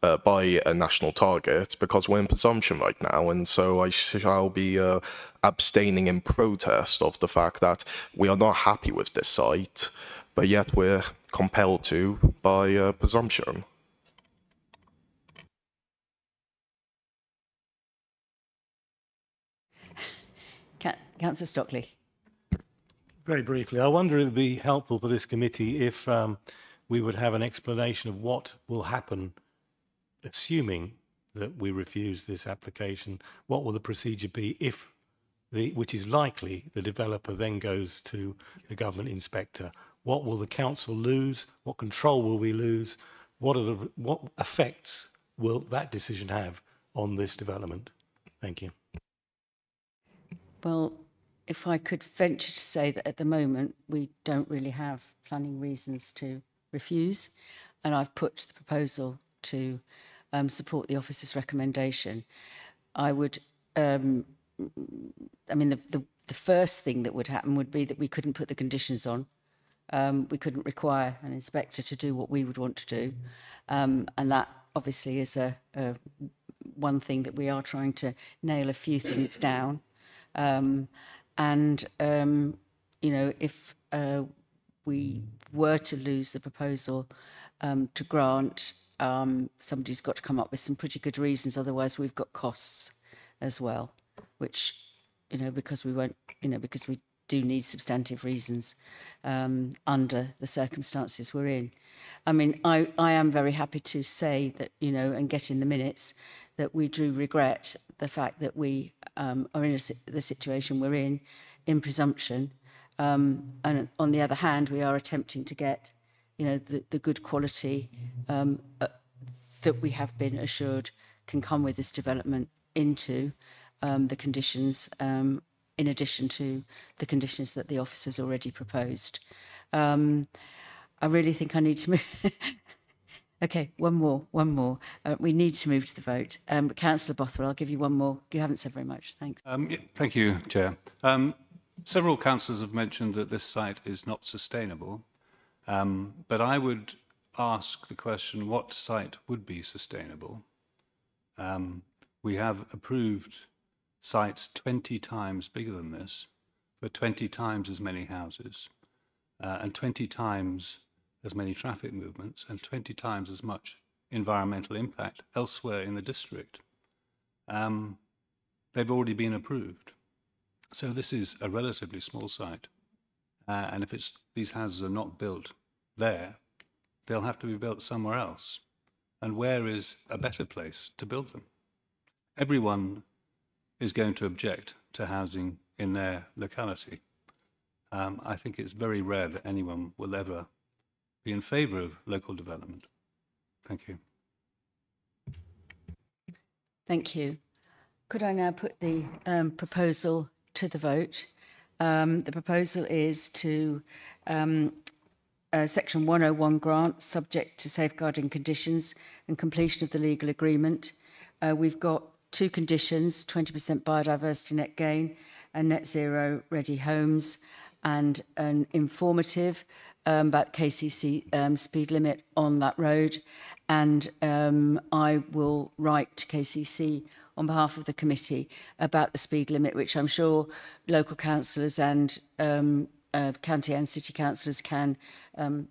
uh, by a national target because we're in presumption right now, and so I shall be uh, abstaining in protest of the fact that we are not happy with this site, but yet we're compelled to by uh, presumption. Councillor Stockley. Very briefly, I wonder if it would be helpful for this committee if um, we would have an explanation of what will happen, assuming that we refuse this application. What will the procedure be if, the, which is likely, the developer then goes to the government inspector? What will the council lose? What control will we lose? What are the what effects will that decision have on this development? Thank you. Well, if I could venture to say that at the moment we don't really have planning reasons to refuse, and I've put the proposal to um, support the officer's recommendation, I would. Um, I mean, the, the the first thing that would happen would be that we couldn't put the conditions on. Um, we couldn't require an inspector to do what we would want to do, um, and that obviously is a, a one thing that we are trying to nail a few things down. Um, and, um, you know, if uh, we were to lose the proposal um, to grant, um, somebody's got to come up with some pretty good reasons. Otherwise, we've got costs as well, which, you know, because we won't, you know, because we do need substantive reasons um, under the circumstances we're in. I mean, I, I am very happy to say that, you know, and get in the minutes that we do regret the fact that we um, are in a, the situation we're in, in presumption. Um, and on the other hand, we are attempting to get, you know, the, the good quality um, uh, that we have been assured can come with this development into um, the conditions, um, in addition to the conditions that the officers already proposed. Um, I really think I need to move. okay, one more, one more. Uh, we need to move to the vote. Um, Councillor Bothwell, I'll give you one more. You haven't said very much. Thanks. Um, yeah, thank you, Chair. Um, several councillors have mentioned that this site is not sustainable, um, but I would ask the question, what site would be sustainable? Um, we have approved sites 20 times bigger than this for 20 times as many houses uh, and 20 times as many traffic movements and 20 times as much environmental impact elsewhere in the district. Um, they've already been approved. So this is a relatively small site. Uh, and if these houses are not built there, they'll have to be built somewhere else. And where is a better place to build them? Everyone is going to object to housing in their locality. Um, I think it's very rare that anyone will ever be in favour of local development. Thank you. Thank you. Could I now put the um, proposal to the vote? Um, the proposal is to um, uh, Section 101 grant, subject to safeguarding conditions and completion of the legal agreement. Uh, we've got two conditions, 20% biodiversity net gain and net zero ready homes, and an informative um, about KCC um, speed limit on that road. And um, I will write to KCC on behalf of the committee about the speed limit, which I'm sure local councillors and um, uh, county and city councillors can um,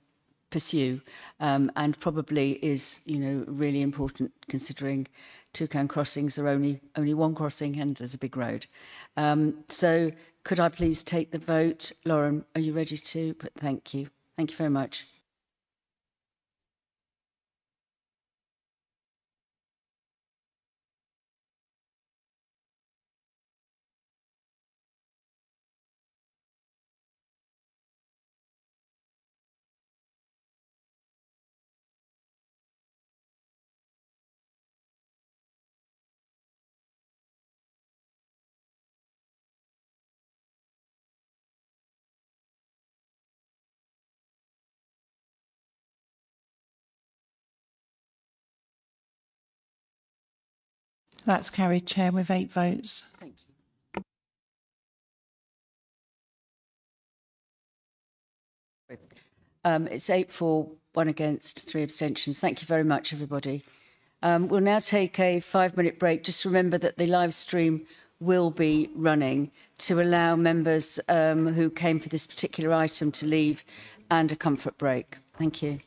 pursue um, and probably is you know really important considering toucan crossings are only only one crossing and there's a big road. Um, so could I please take the vote? Lauren, are you ready to? But thank you. Thank you very much. That's carried, Chair, with eight votes. Thank you. Um, it's eight for, one against, three abstentions. Thank you very much, everybody. Um, we'll now take a five-minute break. Just remember that the live stream will be running to allow members um, who came for this particular item to leave and a comfort break. Thank you.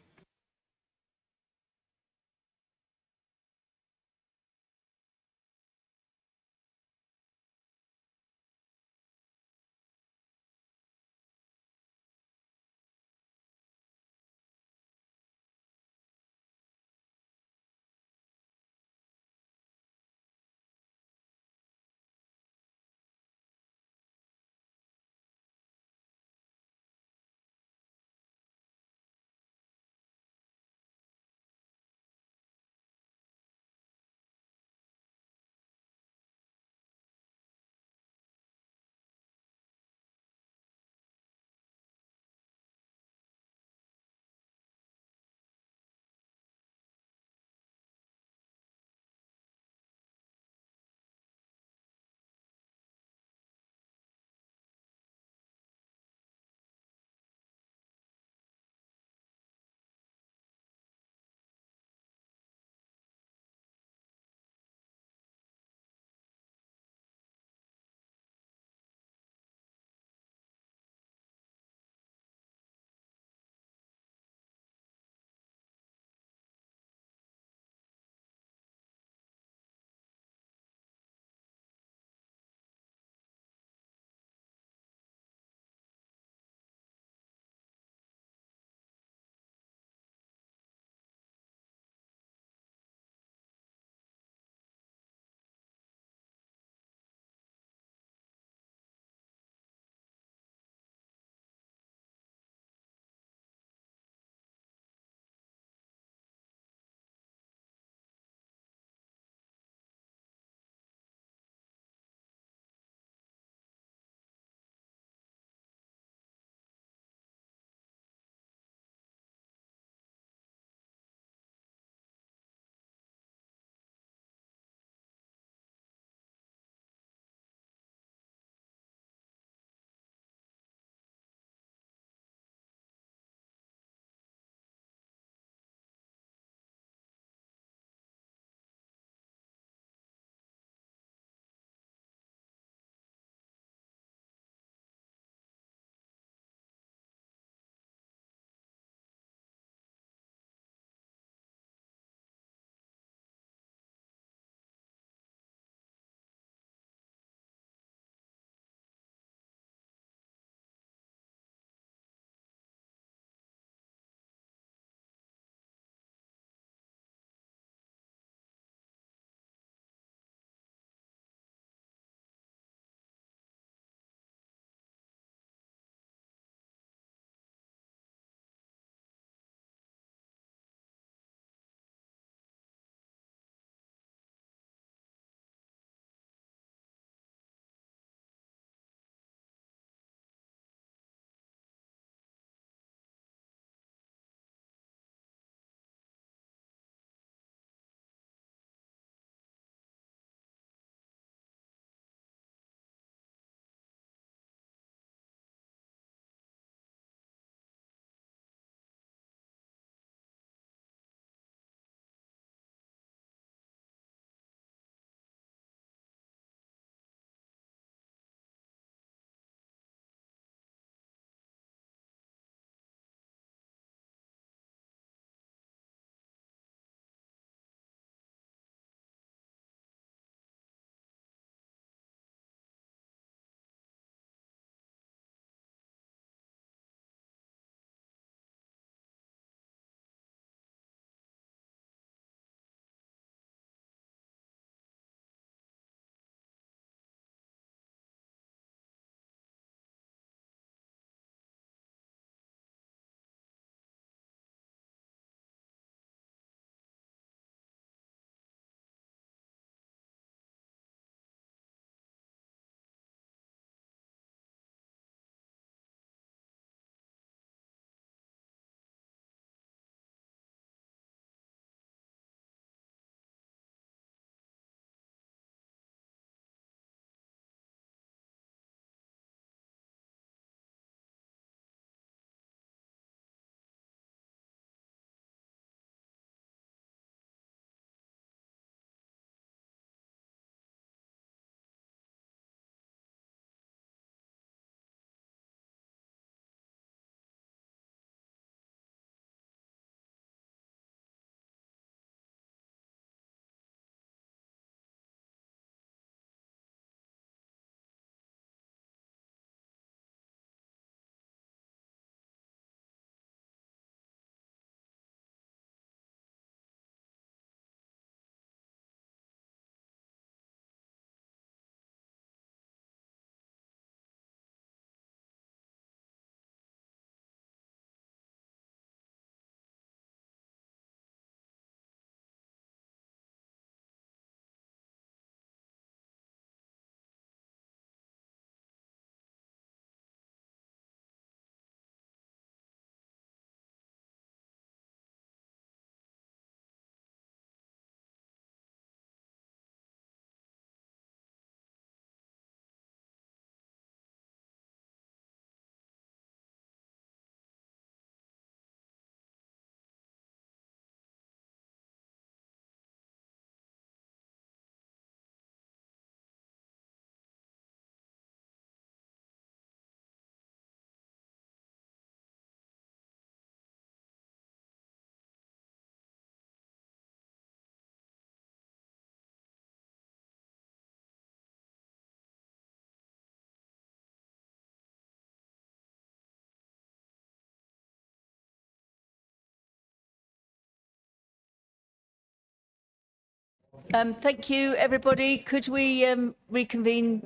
Um, thank you, everybody. Could we um, reconvene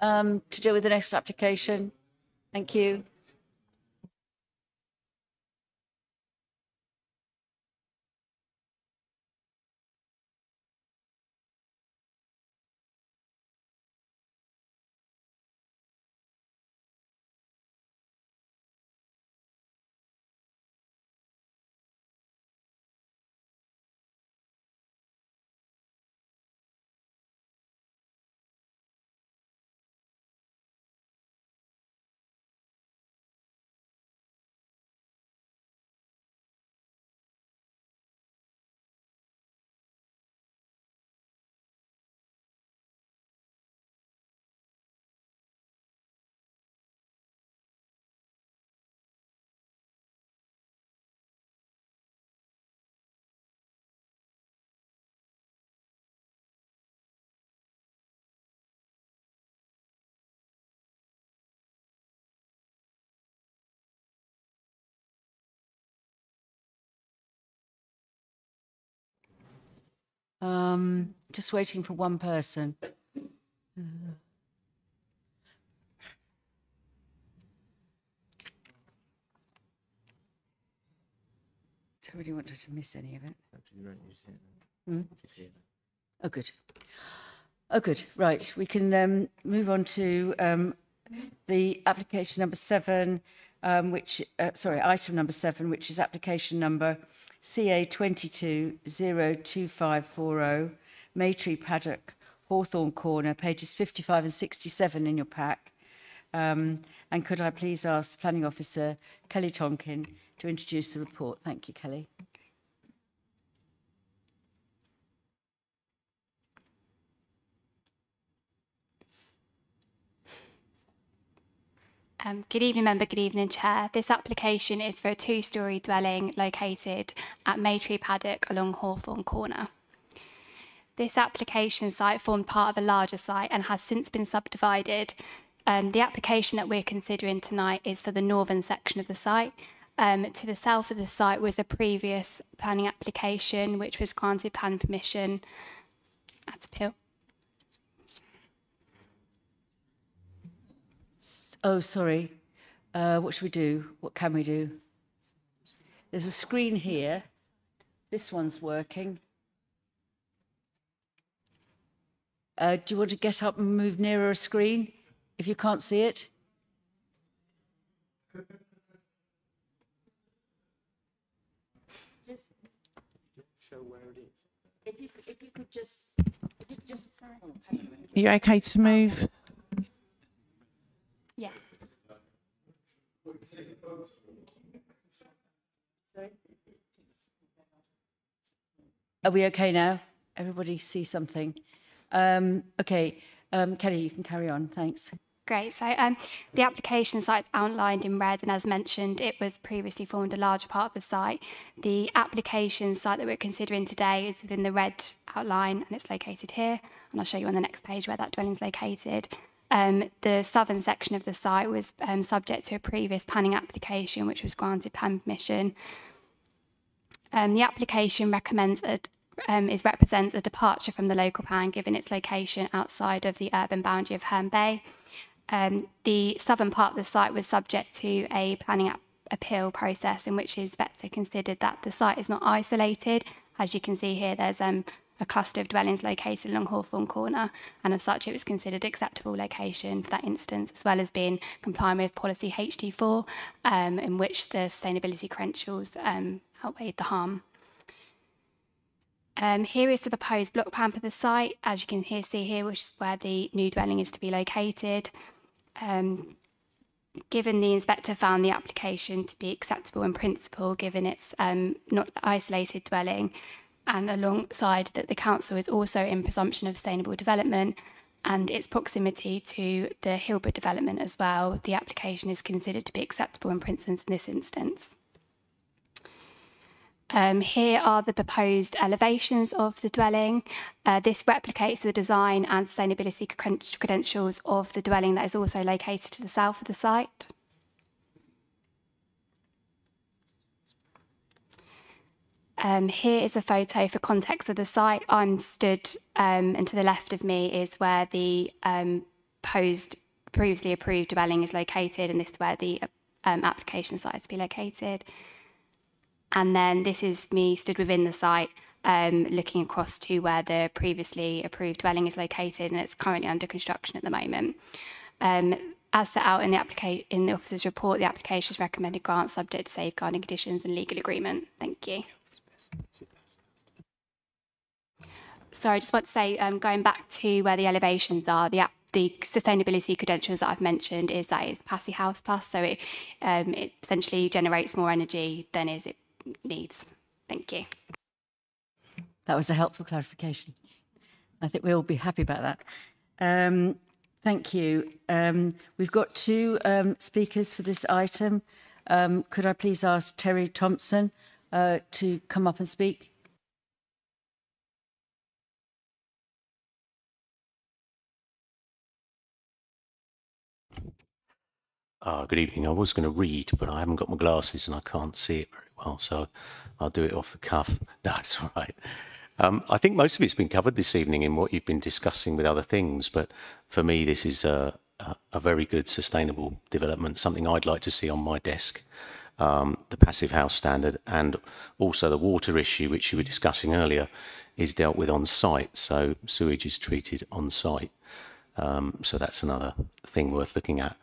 um, to deal with the next application? Thank you. Um, just waiting for one person. Uh, Don't really want her to miss any of it. Hmm? Oh, good. Oh, good. Right. We can um, move on to um, the application number seven, um, which, uh, sorry, item number seven, which is application number CA 22-02540, Maytree Paddock, Hawthorn Corner, pages 55 and 67 in your pack. Um, and could I please ask Planning Officer Kelly Tonkin to introduce the report? Thank you, Kelly. Um, good evening, Member. Good evening, Chair. This application is for a two-storey dwelling located at Maytree Paddock along Hawthorn Corner. This application site formed part of a larger site and has since been subdivided. Um, the application that we're considering tonight is for the northern section of the site. Um, to the south of the site was a previous planning application which was granted planning permission at appeal. Oh, sorry. Uh, what should we do? What can we do? There's a screen here. This one's working. Uh, do you want to get up and move nearer a screen if you can't see it? Just show where it is. if you, if you could just, if you could just, sorry. Hang on a minute. Are you okay to move? Yeah. Are we okay now? Everybody see something? Um, okay, um, Kelly, you can carry on. Thanks. Great. So um, the application site's outlined in red, and as mentioned, it was previously formed a large part of the site. The application site that we're considering today is within the red outline, and it's located here. And I'll show you on the next page where that dwelling's located. Um, the southern section of the site was um, subject to a previous planning application, which was granted plan permission. Um, the application recommends a, um, is represents a departure from the local plan, given its location outside of the urban boundary of Herne Bay. Um, the southern part of the site was subject to a planning ap- appeal process, in which inspector considered that the site is not isolated. As you can see here, there's um, a cluster of dwellings located along Hawthorn Corner, and as such, it was considered acceptable location for that instance, as well as being compliant with policy HD4, um, in which the sustainability credentials um, outweighed the harm. Um, here is the proposed block plan for the site, as you can here, see here, which is where the new dwelling is to be located. Um, given the inspector found the application to be acceptable in principle, given it's um, not isolated dwelling, and alongside that the council is also in presumption of sustainable development and its proximity to the Hillborough development as well, the application is considered to be acceptable in principle in this instance. Um, here are the proposed elevations of the dwelling. Uh, this replicates the design and sustainability credentials of the dwelling that is also located to the south of the site. Um, here is a photo for context of the site. I'm stood, um, and to the left of me is where the um, posed, previously approved dwelling is located, and this is where the um, application site is to be located. And then this is me stood within the site, um, looking across to where the previously approved dwelling is located, and it's currently under construction at the moment. Um, as set out in the, in the officer's report, the application is recommended grant subject to safeguarding conditions and legal agreement. Thank you. Sorry, I just want to say, um, going back to where the elevations are, the the sustainability credentials that I've mentioned is that it's Passive House Plus, so it um, it essentially generates more energy than is it needs. Thank you. That was a helpful clarification. I think we'll be happy about that. Um, thank you. Um, we've got two um, speakers for this item. Um, could I please ask Terry Thompson uh, to come up and speak? Uh, good evening. I was going to read, but I haven't got my glasses and I can't see it very well, so I'll do it off the cuff. That's all right. Um, I think most of it's been covered this evening in what you've been discussing with other things, but for me, this is a, a, a very good sustainable development, something I'd like to see on my desk. Um, the passive house standard and also the water issue, which you were discussing earlier, is dealt with on site. So sewage is treated on site. Um, so that's another thing worth looking at.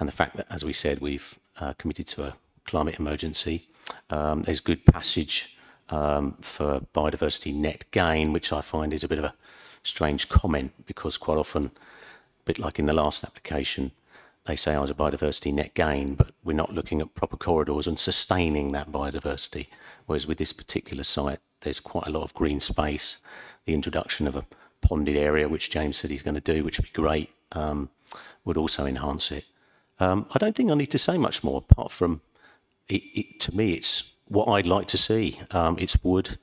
And the fact that, as we said, we've uh, committed to a climate emergency. Um, there's good passage um, for biodiversity net gain, which I find is a bit of a strange comment because quite often, a bit like in the last application, they say I was a biodiversity net gain, but we're not looking at proper corridors and sustaining that biodiversity. Whereas with this particular site, there's quite a lot of green space. The introduction of a ponded area, which James said he's going to do, which would be great, um, would also enhance it. Um, I don't think I need to say much more apart from it, it, to me, it's what I'd like to see. Um, it's wood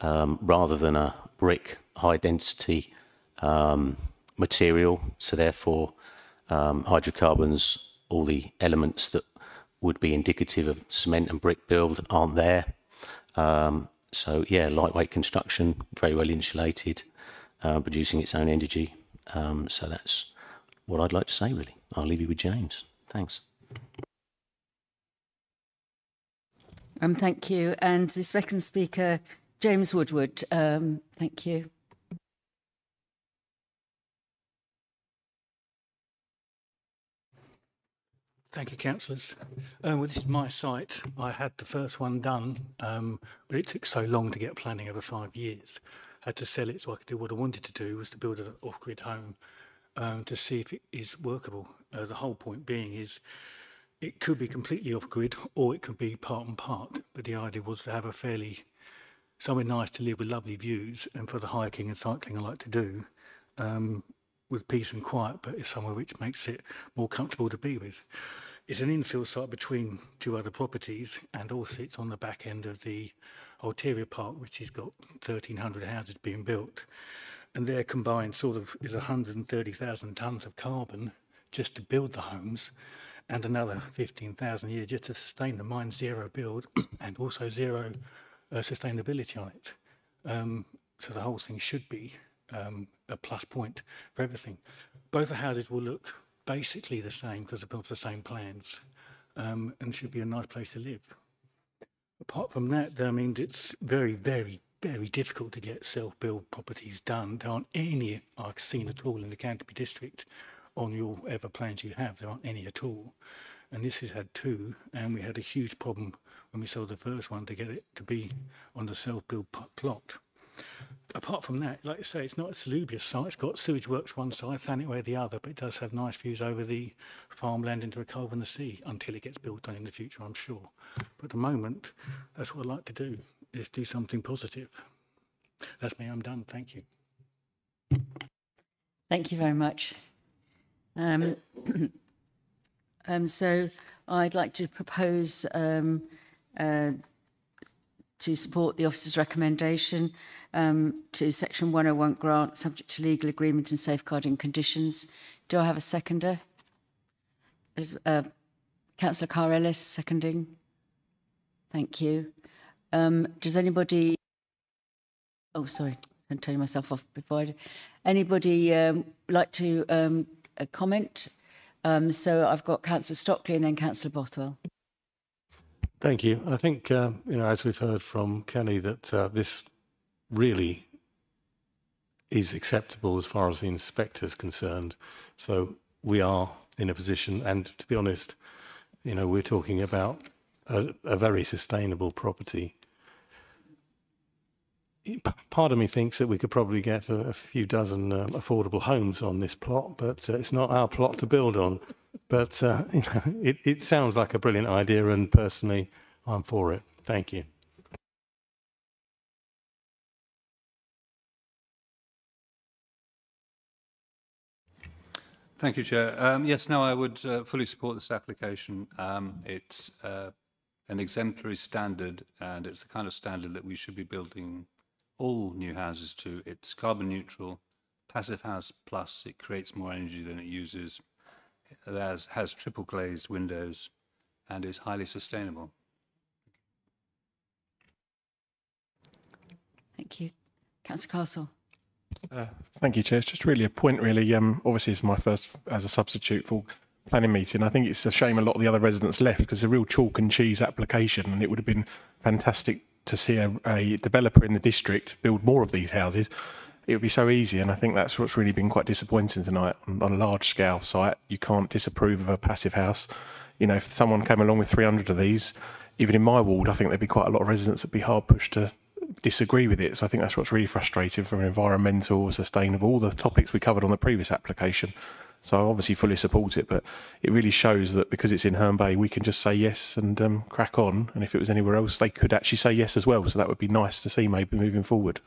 um, rather than a brick high density um, material. So therefore, um, hydrocarbons, all the elements that would be indicative of cement and brick build aren't there. Um, so yeah, lightweight construction, very well insulated, uh, producing its own energy. Um, so that's what I'd like to say, really. I'll leave you with James. Thanks. Um, thank you. And the second speaker, James Woodward. Um, thank you. Thank you, councillors. Um, well, this is my site. I had the first one done, um, but it took so long to get planning over five years. I had to sell it so I could do what I wanted to do was to build an off-grid home um, to see if it is workable. Uh, the whole point being is it could be completely off-grid or it could be part and part. But the idea was to have a fairly somewhere nice to live with lovely views and for the hiking and cycling I like to do um, with peace and quiet, but it's somewhere which makes it more comfortable to be with. It's an infill site between two other properties and all sits on the back end of the Ulterior Park, which has got 1,300 houses being built. And their combined sort of is 130,000 tonnes of carbon just to build the homes and another 15,000 a year just to sustain the mine zero build and also zero uh, sustainability on it. Um, so the whole thing should be um, a plus point for everything. Both the houses will look basically the same because they're built the same plans um, and should be a nice place to live. Apart from that, I mean, it's very, very, very difficult to get self-build properties done. There aren't any I've seen at all in the Canterbury district on your ever plans you have. There aren't any at all. And this has had two, and we had a huge problem when we sold the first one to get it to be on the self-build plot apart from that, like I say, it's not a salubrious site. It's got sewage works one side, Thanetway the other, but it does have nice views over the farmland into a cove and the sea until it gets built on in the future, I'm sure. But at the moment, that's what I'd like to do, is do something positive. That's me, I'm done. Thank you. Thank you very much. Um, um, so I'd like to propose um, uh, to support the officer's recommendation um, to Section 101 grant, subject to legal agreement and safeguarding conditions. Do I have a seconder? Is, uh, Councillor Carr Ellis seconding? Thank you. Um, does anybody? Oh, sorry, I'm turning myself off before I. Anybody um, like to um, uh, comment? Um, so I've got Councillor Stockley and then Councillor Bothwell. Thank you. I think, uh, you know, as we've heard from Kelly, that uh, this really is acceptable as far as the inspector is concerned. So we are in a position, and to be honest, you know, we're talking about a, a very sustainable property. Part of me thinks that we could probably get a, a few dozen uh, affordable homes on this plot, but uh, it's not our plot to build on. But uh, you know, it, it sounds like a brilliant idea, and personally, I'm for it. Thank you. Thank you, Chair. Um, yes, no, I would uh, fully support this application. Um, it's uh, an exemplary standard, and it's the kind of standard that we should be building all new houses to. It's carbon neutral, passive house plus, it creates more energy than it uses, it has, has triple glazed windows, and is highly sustainable. Thank you. Councillor Castle. Uh, thank you, Chair. It's just really a point, really. Um, obviously, it's my first as a substitute for planning meeting. I think it's a shame a lot of the other residents left because it's a real chalk and cheese application, and it would have been fantastic to see a, a developer in the district build more of these houses. It would be so easy, and I think that's what's really been quite disappointing tonight. On, a large scale site, you can't disapprove of a passive house. You know, if someone came along with 300 of these, even in my ward, I think there'd be quite a lot of residents that'd be hard pushed to disagree with it. So I think that's what's really frustrating from environmental, sustainable, all the topics we covered on the previous application. So I obviously fully support it, but it really shows that because it's in Herne Bay, we can just say yes and um, crack on. And if it was anywhere else, they could actually say yes as well. So that would be nice to see maybe moving forward.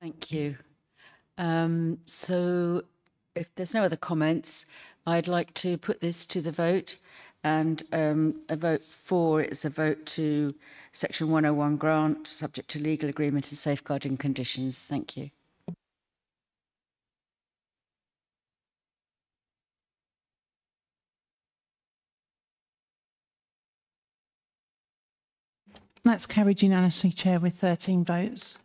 Thank you. Um, so if there's no other comments, I'd like to put this to the vote. And um, a vote for is a vote to Section 101 grant, subject to legal agreement and safeguarding conditions. Thank you. That's carried unanimously, Chair, with 13 votes.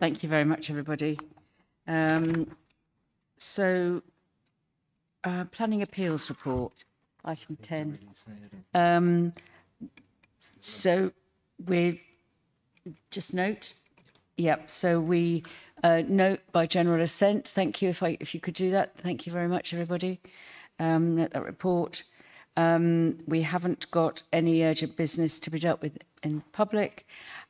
Thank you very much, everybody. Um, so, uh, planning appeals report, item 10. Um, so, we just note. Yep. So we uh, note by general assent. Thank you. If I, if you could do that, thank you very much, everybody. Um, note that report. Um, we haven't got any urgent business to be dealt with in public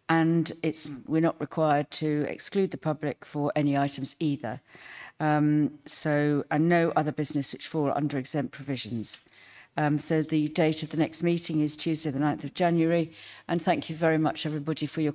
and it's, we're not required to exclude the public for any items either. Um, so, and no other business which fall under exempt provisions. Um, so the date of the next meeting is Tuesday the 9th of January and thank you very much everybody for your